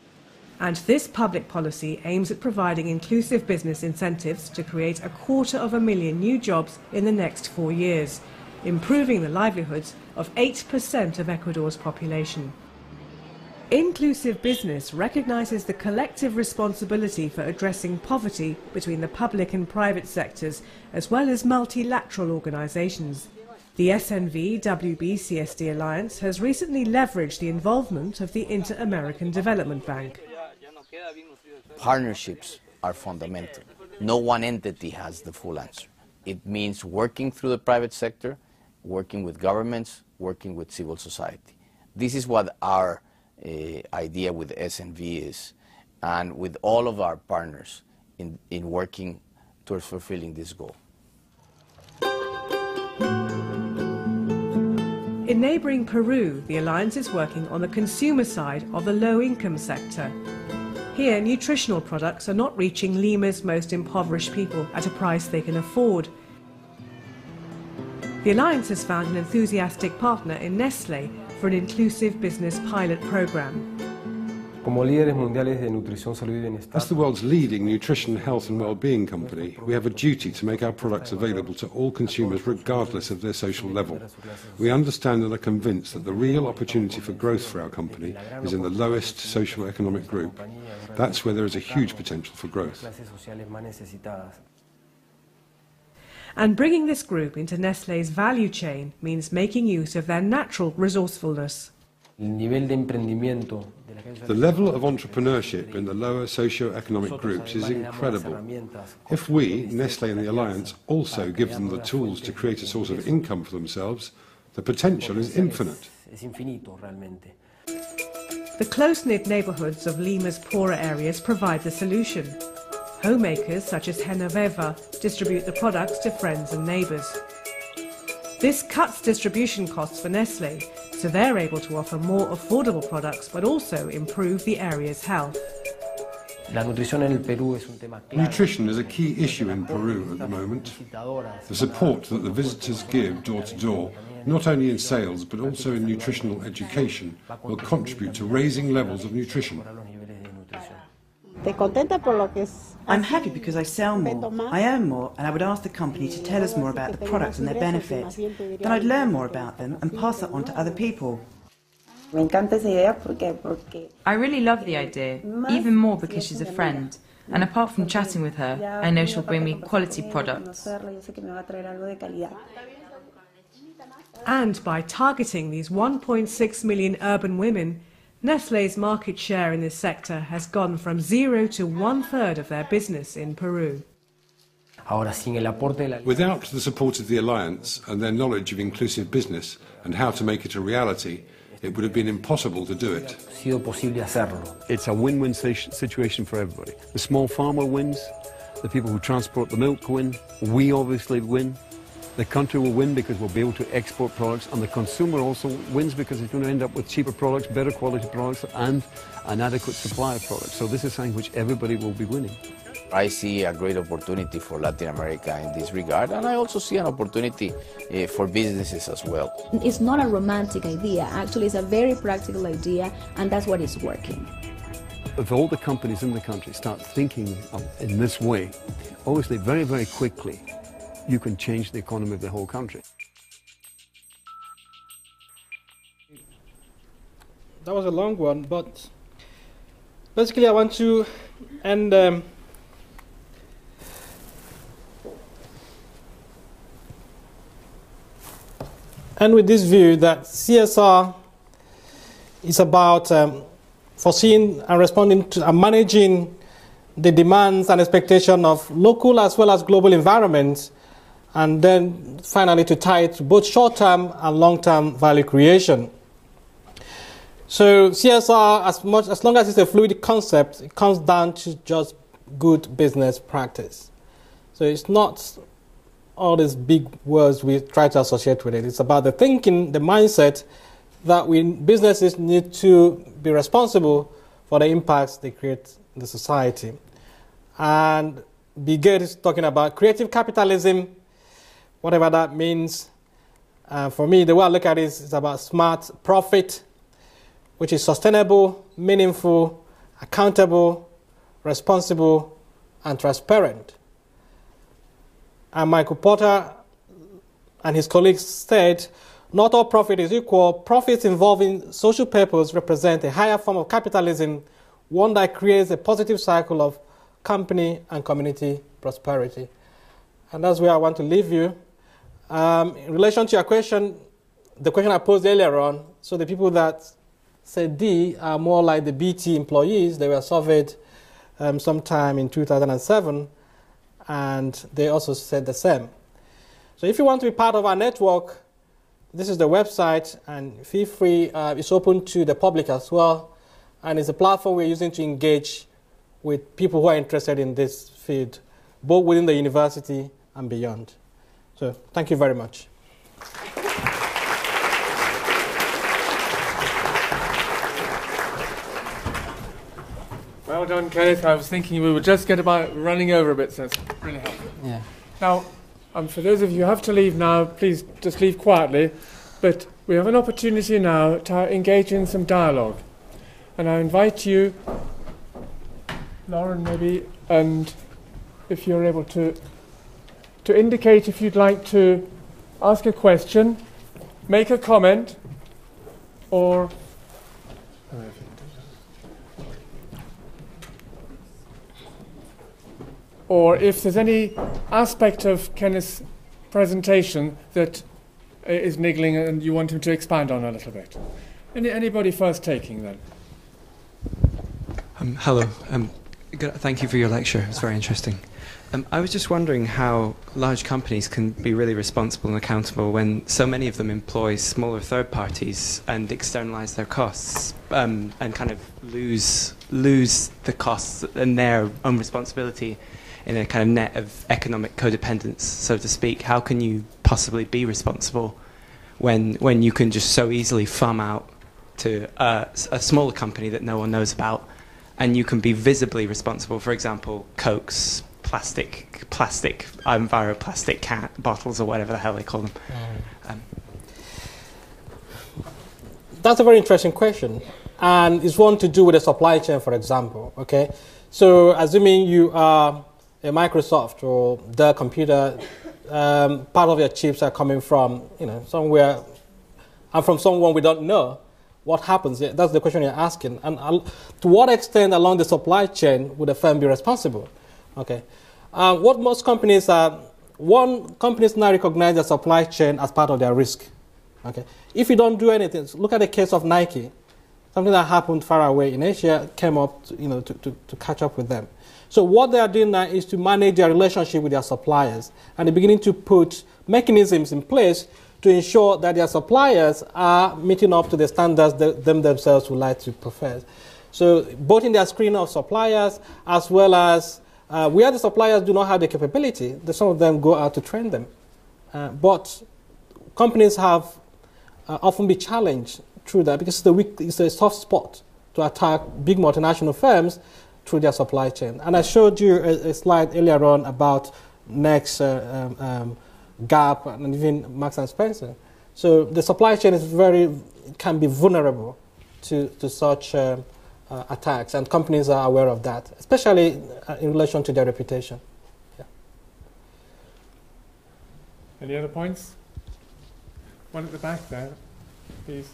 And this public policy aims at providing inclusive business incentives to create a quarter of a million new jobs in the next four years, improving the livelihoods of 8% of Ecuador's population. Inclusive business recognises the collective responsibility for addressing poverty between the public and private sectors, as well as multilateral organisations. The SNV WB CSD Alliance has recently leveraged the involvement of the Inter American Development Bank. Partnerships are fundamental. No one entity has the full answer. It means working through the private sector, working with governments, working with civil society. This is what our Uh, idea with SNV is, and with all of our partners in, in working towards fulfilling this goal. In neighbouring Peru, the Alliance is working on the consumer side of the low-income sector. Here, nutritional products are not reaching Lima's most impoverished people at a price they can afford. The Alliance has found an enthusiastic partner in Nestle for an inclusive business pilot program. As the world's leading nutrition, health and well-being company, we have a duty to make our products available to all consumers regardless of their social level. We understand and are convinced that the real opportunity for growth for our company is in the lowest social economic group. That's where there is a huge potential for growth. And bringing this group into Nestlé's value chain means making use of their natural resourcefulness. The level of entrepreneurship in the lower socio-economic groups is incredible. If we, Nestle and the Alliance, also give them the tools to create a source of income for themselves, the potential is infinite. The close-knit neighbourhoods of Lima's poorer areas provide the solution. Homemakers such as Genoveva distribute the products to friends and neighbours. This cuts distribution costs for Nestle, so they're able to offer more affordable products but also improve the area's health. Nutrition is a key issue in Peru at the moment. The support that the visitors give door to door, not only in sales but also in nutritional education, will contribute to raising levels of nutrition. I'm happy because I sell more, I earn more, and I would ask the company to tell us more about the products and their benefits. Then I'd learn more about them and pass that on to other people. I really love the idea, even more because she's a friend. And apart from chatting with her, I know she'll bring me quality products. And by targeting these 1.6 million urban women, Nestle's market share in this sector has gone from zero to one third of their business in Peru. Without the support of the Alliance and their knowledge of inclusive business and how to make it a reality, it would have been impossible to do it. It's a win-win situation for everybody. The small farmer wins, the people who transport the milk win, we obviously win, the country will win because we'll be able to export products, and the consumer also wins because it's going to end up with cheaper products, better quality products, and an adequate supply of products. So this is something which everybody will be winning. I see a great opportunity for Latin America in this regard, and I also see an opportunity uh, for businesses as well. It's not a romantic idea, actually, it's a very practical idea, and that's what is working. If all the companies in the country start thinking in this way, obviously, very, very quickly, you can change the economy of the whole country. That was a long one, but basically I want to end um, with this view that CSR is about um, foreseeing and responding to and managing the demands and expectations of local as well as global environments and then finally to tie it to both short-term and long-term value creation. So CSR, as much as long as it's a fluid concept, it comes down to just good business practice. So it's not all these big words we try to associate with it. It's about the thinking, the mindset that we businesses need to be responsible for the impacts they create in the society. And Bill Gates is talking about creative capitalism whatever that means. Uh, for me, the way I look at it is, is about smart profit, which is sustainable, meaningful, accountable, responsible, and transparent. And Michael Porter and his colleagues said, not all profit is equal. Profits involving social purpose represent a higher form of capitalism, one that creates a positive cycle of company and community prosperity. And that's where I want to leave you. Um, in relation to your question, the question I posed earlier on, so the people that said D are more like the BT employees. They were surveyed um, sometime in 2007, and they also said the same. So if you want to be part of our network, this is the website, and feel free. Uh, it's open to the public as well, and it's a platform we're using to engage with people who are interested in this field, both within the university and beyond. So thank you very much. Well done, Kenneth. I was thinking we would just get about running over a bit, so it's really helpful. Yeah. Now, um, for those of you who have to leave now, please just leave quietly. But we have an opportunity now to engage in some dialogue. And I invite you, Lauren maybe, and if you're able to, to indicate if you'd like to ask a question, make a comment, or or if there's any aspect of Kenneth's presentation that is niggling and you want him to expand on a little bit. Any, anybody first taking then? Um, hello. Um, thank you for your lecture. It's very interesting. Um, I was just wondering how large companies can be really responsible and accountable when so many of them employ smaller third parties and externalize their costs um, and kind of lose lose the costs and their own responsibility in a kind of net of economic codependence, so to speak. How can you possibly be responsible when when you can just so easily farm out to a, a smaller company that no one knows about, and you can be visibly responsible? For example, Coke's plastic, plastic, enviroplastic can bottles or whatever the hell they call them. Mm. Um, That's a very interesting question, and it's one to do with the supply chain, for example. Okay, so assuming you are a Microsoft or the computer, um, part of your chips are coming from you know somewhere, and from someone we don't know. What happens? That's the question you're asking. And uh, to what extent along the supply chain would a firm be responsible? Okay. Uh, what most companies are, one, companies now recognize the supply chain as part of their risk. Okay. If you don't do anything, look at the case of Nike. Something that happened far away in Asia came up, to, you know, to, to, to catch up with them. So what they are doing now is to manage their relationship with their suppliers, and they're beginning to put mechanisms in place to ensure that their suppliers are meeting up to the standards that them themselves would like to profess. So both in their screening of suppliers as well as uh, where the suppliers do not have the capability, that some of them go out to train them. Uh, but companies have uh, often been challenged through that because it's, the weak, it's a soft spot to attack big multinational firms through their supply chain. And I showed you a, a slide earlier on about Next, uh, um, um, Gap, and even Marks and Spencer. So the supply chain is very can be vulnerable to to such um, uh, attacks, and companies are aware of that, especially uh, in relation to their reputation. Yeah. Any other points? One at the back there, please.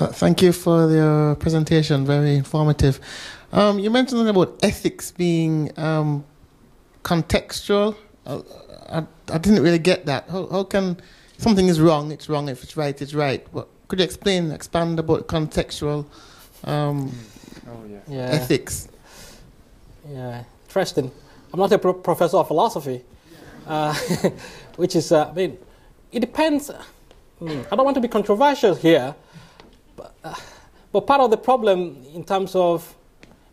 Uh, thank you for your presentation, very informative. Um, you mentioned about ethics being um, contextual. Uh, I, I didn't really get that. How, how can something is wrong, it's wrong. If it's right, it's right. What, could you explain, expand about contextual um, oh, yeah. Yeah. ethics? Yeah, interesting. I'm not a pro- professor of philosophy, uh, which is, uh, I mean, it depends. Hmm, I don't want to be controversial here, but, uh, but part of the problem in terms of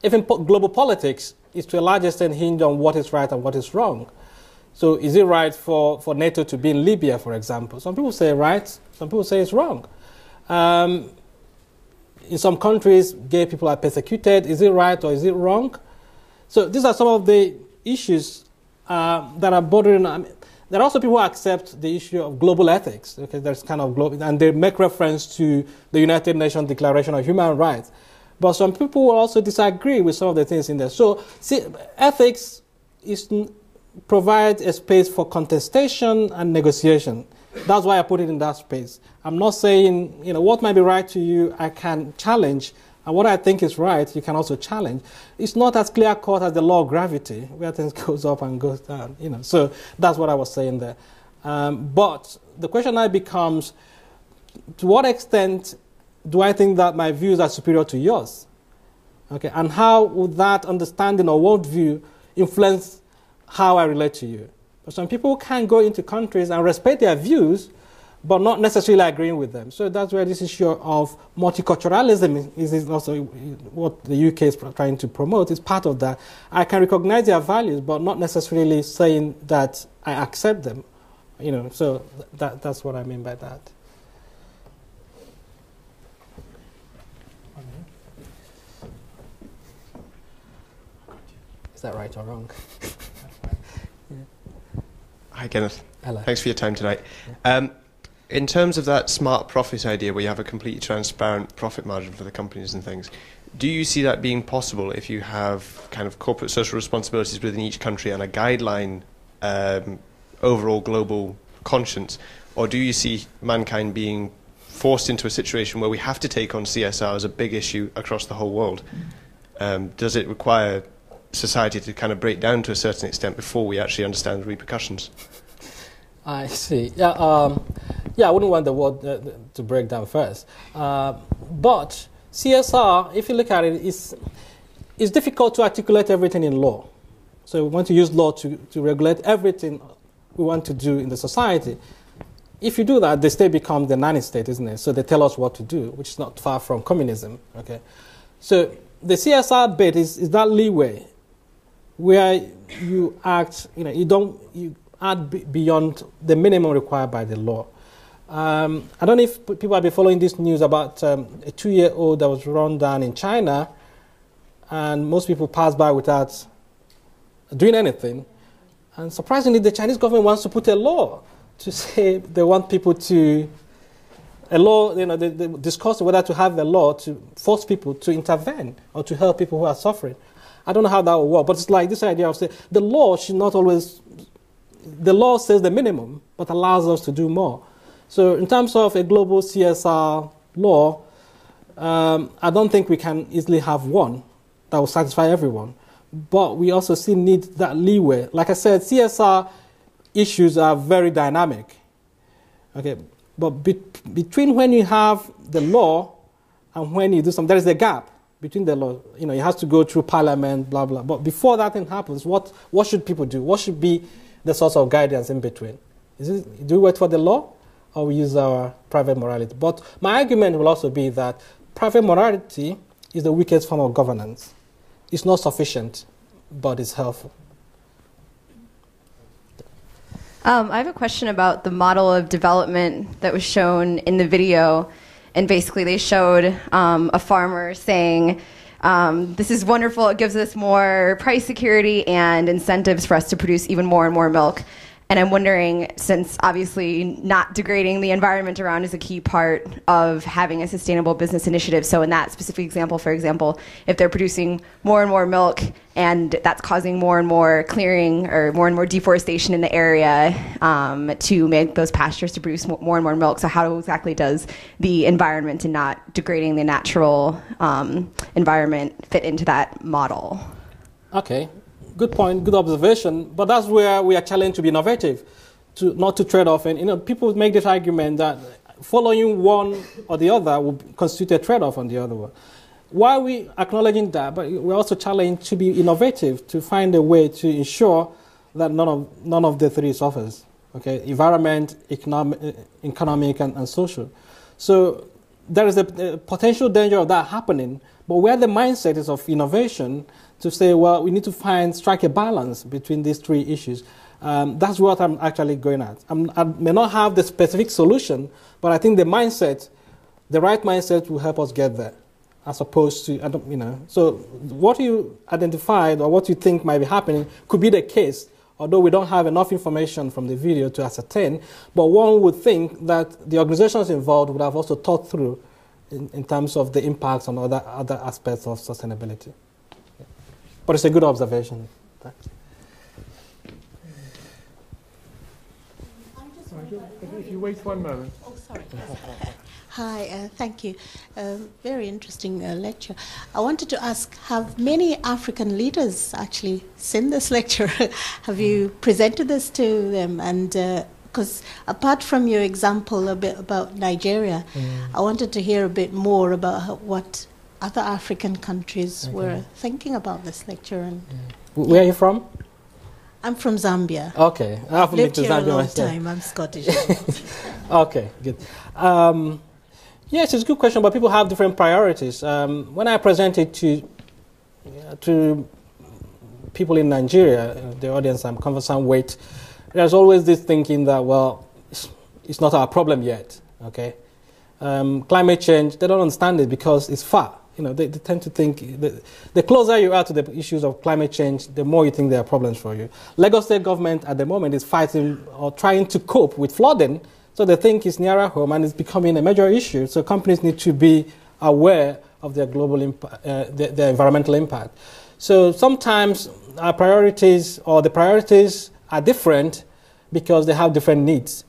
even po- global politics is to a large extent hinge on what is right and what is wrong. So is it right for, for NATO to be in Libya, for example? Some people say right, some people say it's wrong. Um, in some countries, gay people are persecuted. Is it right or is it wrong? So these are some of the issues uh, that are bothering. I mean, there are also people who accept the issue of global ethics. Okay, there's kind of global, and they make reference to the United Nations Declaration of Human Rights. But some people will also disagree with some of the things in there. So, see, ethics is provide a space for contestation and negotiation. That's why I put it in that space. I'm not saying, you know, what might be right to you, I can challenge, and what I think is right, you can also challenge. It's not as clear cut as the law of gravity, where things goes up and goes down, you know. So that's what I was saying there. Um, but the question now becomes, to what extent do I think that my views are superior to yours? Okay, and how would that understanding or worldview influence how I relate to you. But some people can go into countries and respect their views, but not necessarily agreeing with them. So that's where this issue of multiculturalism is, is also what the UK is trying to promote. It's part of that. I can recognize their values, but not necessarily saying that I accept them. You know, so that, that's what I mean by that. Is that right or wrong? Hi, Kenneth. Hello. Thanks for your time tonight. Um, in terms of that smart profit idea where you have a completely transparent profit margin for the companies and things, do you see that being possible if you have kind of corporate social responsibilities within each country and a guideline um, overall global conscience? Or do you see mankind being forced into a situation where we have to take on CSR as a big issue across the whole world? Um, does it require society to kind of break down to a certain extent before we actually understand the repercussions? I see. Yeah, um, yeah. I wouldn't want the world uh, to break down first, uh, but CSR, if you look at it, is it's difficult to articulate everything in law. So we want to use law to, to regulate everything we want to do in the society. If you do that, the state becomes the nanny state, isn't it? So they tell us what to do, which is not far from communism. Okay, so the CSR bit is, is that leeway where you act, you know, you don't you add beyond the minimum required by the law. Um, I don't know if people have been following this news about um, a two-year-old that was run down in China, and most people pass by without doing anything. And surprisingly, the Chinese government wants to put a law to say they want people to a law, you know, they, they discuss whether to have a law to force people to intervene or to help people who are suffering. I don't know how that will work, but it's like this idea of saying the law should not always the law says the minimum, but allows us to do more. So, in terms of a global CSR law, um, I don't think we can easily have one that will satisfy everyone. But we also still need that leeway. Like I said, CSR issues are very dynamic. Okay, but be- between when you have the law and when you do something, there is a gap between the law. You know, it has to go through parliament, blah blah. But before that thing happens, what what should people do? What should be the source of guidance in between. Do we wait for the law or we use our private morality? But my argument will also be that private morality is the weakest form of governance. It's not sufficient, but it's helpful. Um, I have a question about the model of development that was shown in the video. And basically, they showed um, a farmer saying, um, this is wonderful. It gives us more price security and incentives for us to produce even more and more milk. And I'm wondering, since obviously not degrading the environment around is a key part of having a sustainable business initiative. So, in that specific example, for example, if they're producing more and more milk and that's causing more and more clearing or more and more deforestation in the area um, to make those pastures to produce more and more milk. So, how exactly does the environment and not degrading the natural um, environment fit into that model? Okay, good point, good observation. But that's where we are challenged to be innovative, to not to trade off. And you know, people make this argument that following one or the other will constitute a trade off on the other one. Why are we acknowledging that? But we're also challenged to be innovative, to find a way to ensure that none of none of the three suffers. Okay, environment, economic, economic, and, and social. So there is a, a potential danger of that happening. But where the mindset is of innovation, to say, well, we need to find, strike a balance between these three issues. Um, that's what I'm actually going at. I'm, i may not have the specific solution, but I think the mindset, the right mindset, will help us get there, as opposed to, I don't, you know. So what you identified or what you think might be happening could be the case, although we don't have enough information from the video to ascertain. But one would think that the organizations involved would have also thought through in, in terms of the impacts on other, other aspects of sustainability. But it's a good observation. If you wait one moment. Oh, sorry. Hi, uh, thank you. Uh, very interesting uh, lecture. I wanted to ask Have many African leaders actually seen this lecture? have you presented this to them? And because uh, apart from your example a bit about Nigeria, mm. I wanted to hear a bit more about what other African countries okay. were thinking about this lecture. And yeah. Where are you from? I'm from Zambia. Okay, I've lived here Zambia a long time. I'm Scottish. okay, good. Um, yes, it's a good question, but people have different priorities. Um, when I presented to to people in Nigeria, uh, the audience I'm conversing with, there's always this thinking that well, it's, it's not our problem yet. Okay, um, climate change, they don't understand it because it's far You know, they, they tend to think the, the closer you are to the issues of climate change, the more you think there are problems for you. Lagos state government at the moment is fighting or trying to cope with flooding, so they think it's nearer home and it's becoming a major issue. So companies need to be aware of their global uh, their, their environmental impact. So sometimes our priorities or the priorities are different because they have different needs.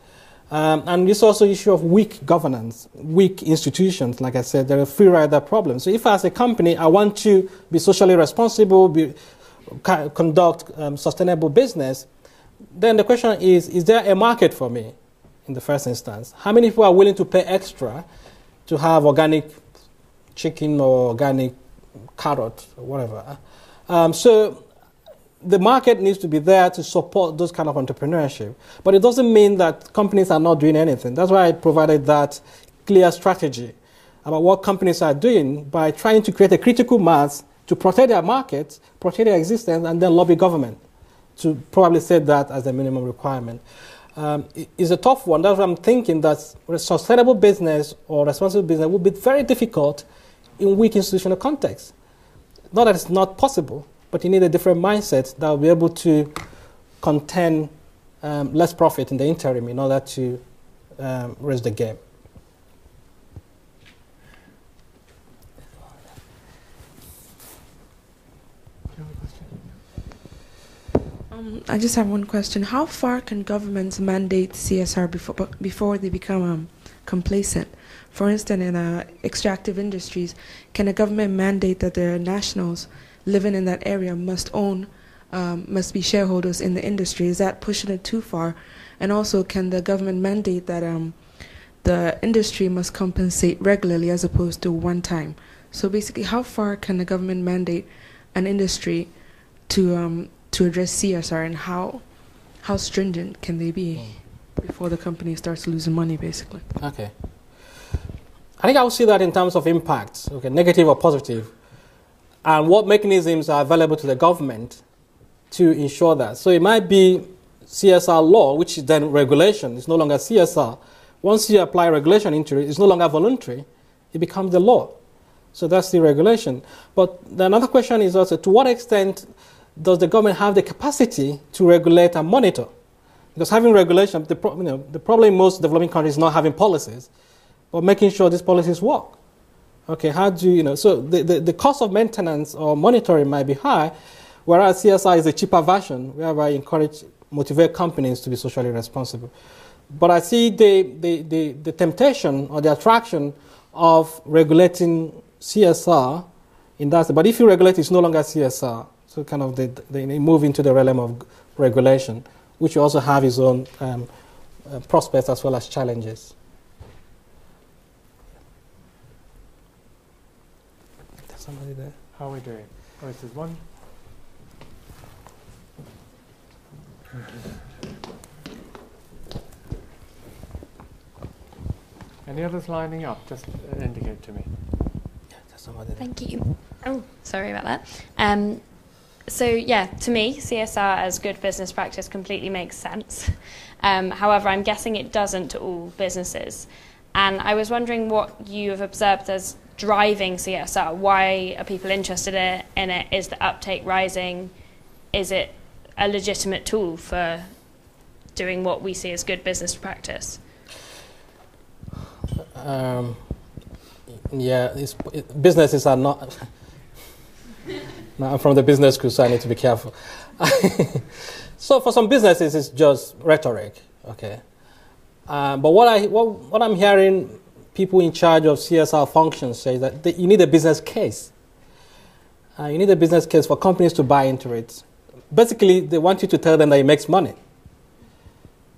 Um, and it's also issue of weak governance, weak institutions. Like I said, there are free rider problems. So if as a company I want to be socially responsible, be, conduct um, sustainable business, then the question is, is there a market for me in the first instance? How many people are willing to pay extra to have organic chicken or organic carrot or whatever? Um, so the market needs to be there to support those kind of entrepreneurship. But it doesn't mean that companies are not doing anything. That's why I provided that clear strategy about what companies are doing by trying to create a critical mass to protect their markets, protect their existence, and then lobby government to probably set that as a minimum requirement. Um, it's a tough one. That's why I'm thinking that sustainable business or responsible business would be very difficult in weak institutional context. Not that it's not possible, but you need a different mindset that will be able to contend um, less profit in the interim in order to um, raise the game. Um, I just have one question. How far can governments mandate CSR before, before they become um, complacent? For instance, in uh, extractive industries, can a government mandate that their nationals living in that area must own, um, must be shareholders in the industry. Is that pushing it too far? And also, can the government mandate that um, the industry must compensate regularly as opposed to one time? So basically, how far can the government mandate an industry to um, to address CSR, and how how stringent can they be before the company starts losing money, basically? Okay. I think I would see that in terms of impact, okay, negative or positive and what mechanisms are available to the government to ensure that. So it might be CSR law, which is then regulation. It's no longer CSR. Once you apply regulation into it, it's no longer voluntary. It becomes the law. So that's the regulation. But the another question is also to what extent does the government have the capacity to regulate and monitor? Because having regulation, the, pro- you know, the problem in most developing countries is not having policies, but making sure these policies work. Okay, how do you, you know, so the, the, the cost of maintenance or monitoring might be high, whereas CSR is a cheaper version whereby I encourage, motivate companies to be socially responsible. But I see the, the, the, the temptation or the attraction of regulating CSR in that. But if you regulate, it's no longer CSR. So kind of they, they move into the realm of regulation, which also have its own um, uh, prospects as well as challenges. Somebody there. How are we doing? Oh, this is one. Any others lining up? Just indicate to me. Thank you. Oh, sorry about that. Um, so yeah, to me, CSR as good business practice completely makes sense. Um, however, I'm guessing it doesn't to all businesses. And I was wondering what you have observed as driving CSR? Why are people interested in it? Is the uptake rising? Is it a legitimate tool for doing what we see as good business practice? Um, yeah, it, businesses are not. I'm from the business school, so I need to be careful. so for some businesses, it's just rhetoric, okay. Uh, but what I what, what I'm hearing people in charge of CSR functions say that they, you need a business case. Uh, you need a business case for companies to buy into it. Basically, they want you to tell them that it makes money.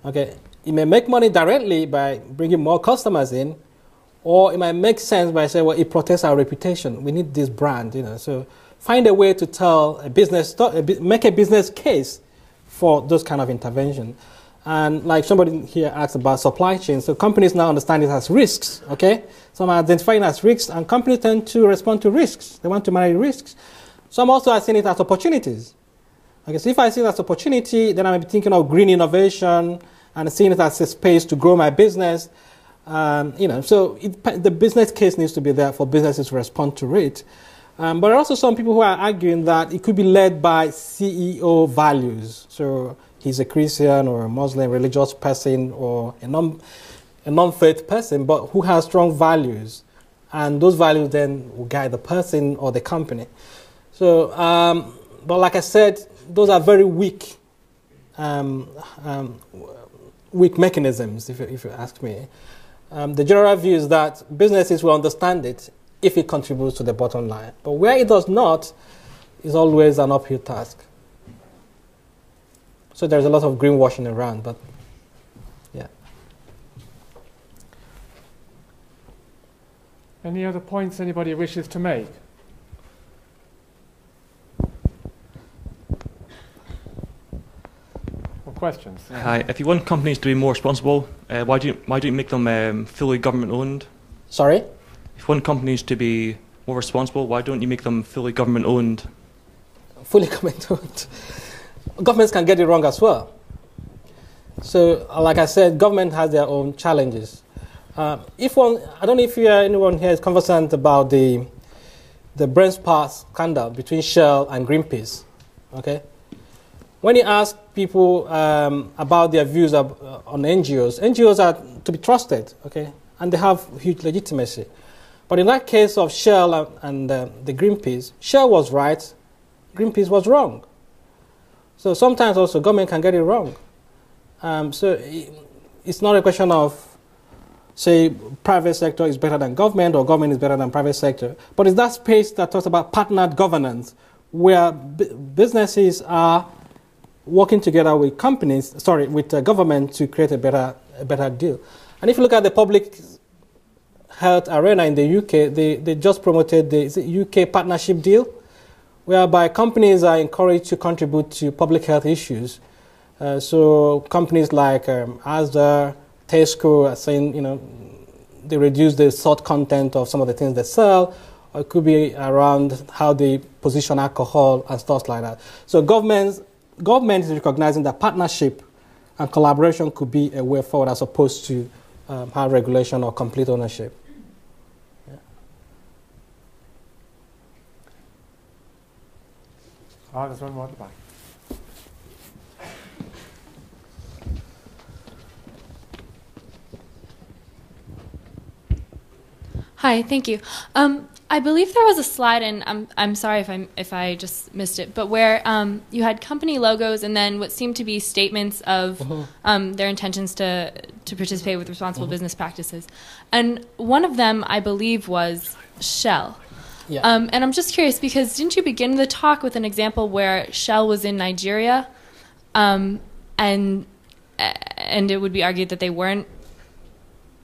Okay, it may make money directly by bringing more customers in, or it might make sense by saying, well, it protects our reputation. We need this brand, you know. So find a way to tell a business, make a business case for those kind of intervention. And like somebody here asked about supply chain, so companies now understand it as risks, okay? Some are identifying as risks, and companies tend to respond to risks. They want to manage risks. Some also are seeing it as opportunities. Okay, so if I see it as opportunity, then I'm thinking of green innovation and seeing it as a space to grow my business. Um, you know, so it, the business case needs to be there for businesses to respond to it. Um, but also some people who are arguing that it could be led by CEO values. So he's a Christian or a Muslim religious person or a non a non-faith person, but who has strong values, and those values then will guide the person or the company. So, um, but like I said, those are very weak, um, um, weak mechanisms. If you, if you ask me, um, the general view is that businesses will understand it if it contributes to the bottom line, but where it does not, is always an uphill task. So there's a lot of greenwashing around, but yeah. Any other points anybody wishes to make? Or questions? Hi. If you want companies to be more responsible, uh, why do you why do you make them um, fully government owned? Sorry. If you want companies to be more responsible, why don't you make them fully government owned? Fully government owned. Governments can get it wrong as well. So, uh, like I said, government has their own challenges. Uh, if one, I don't know if anyone here is conversant about the the Brent Spar scandal between Shell and Greenpeace. Okay, when you ask people um, about their views of, uh, on NGOs, NGOs are to be trusted. Okay, and they have huge legitimacy. But in that case of Shell and, and uh, the Greenpeace, Shell was right, Greenpeace was wrong. So sometimes also government can get it wrong. Um, so it's not a question of, say, private sector is better than government or government is better than private sector, but it's that space that talks about partnered governance, where businesses are working together with companies, sorry, with uh, government to create a better, a better deal. And if you look at the public health arena in the UK, they, they just promoted the UK partnership deal, whereby companies are encouraged to contribute to public health issues. Uh, so companies like um, Asda, Tesco are saying, you know, they reduce the salt content of some of the things they sell, or it could be around how they position alcohol and stuff like that. So governments, government is recognizing that partnership and collaboration could be a way forward as opposed to um, hard regulation or complete ownership. Ah, there's one more at the back. Hi, thank you. Um, I believe there was a slide, and I'm I'm sorry if I if I just missed it, but where um, you had company logos and then what seemed to be statements of uh-huh. um, their intentions to to participate with responsible uh-huh. business practices, and one of them I believe was Shell. Yeah. Um, and I'm just curious because didn't you begin the talk with an example where Shell was in Nigeria, um, and and it would be argued that they weren't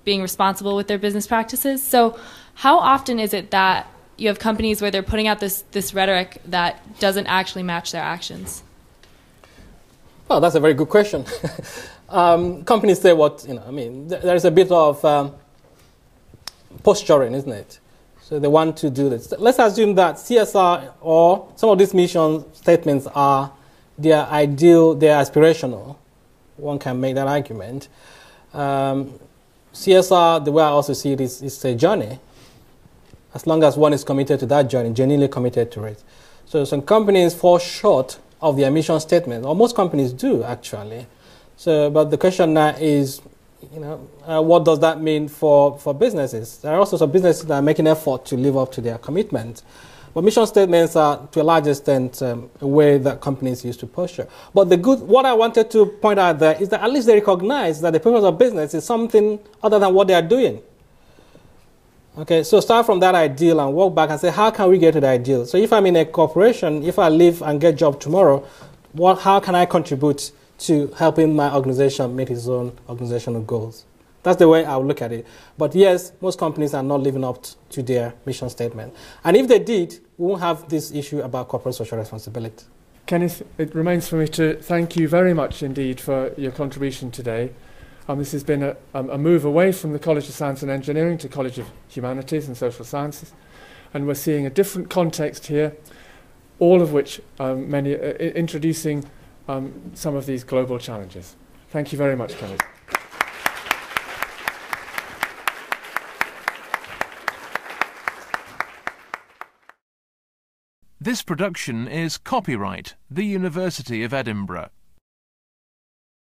being responsible with their business practices. So, how often is it that you have companies where they're putting out this this rhetoric that doesn't actually match their actions? Well, that's a very good question. um, companies say what you know. I mean, th- there's a bit of um, posturing, isn't it? So they want to do this. Let's assume that CSR or some of these mission statements are their ideal, they're aspirational. One can make that argument. Um, CSR, the way I also see it, is, is a journey. As long as one is committed to that journey, genuinely committed to it. So some companies fall short of their mission statement, or most companies do actually. So, but the question now is, you know, uh, what does that mean for, for businesses? There are also some businesses that are making effort to live up to their commitment. But mission statements are, to a large extent, um, a way that companies use to posture. But the good, what I wanted to point out there is that at least they recognize that the purpose of business is something other than what they are doing. Okay, so start from that ideal and walk back and say, how can we get to the ideal? So if I'm in a corporation, if I leave and get a job tomorrow, what, how can I contribute to helping my organization meet its own organizational goals. That's the way I would look at it. But yes, most companies are not living up to their mission statement. And if they did, we won't have this issue about corporate social responsibility. Kenneth, it remains for me to thank you very much indeed for your contribution today. Um, this has been a, um, a move away from the College of Science and Engineering to College of Humanities and Social Sciences. And we're seeing a different context here, all of which um, many uh, introducing um, some of these global challenges. Thank you very much, Kenneth. This production is copyright The University of Edinburgh.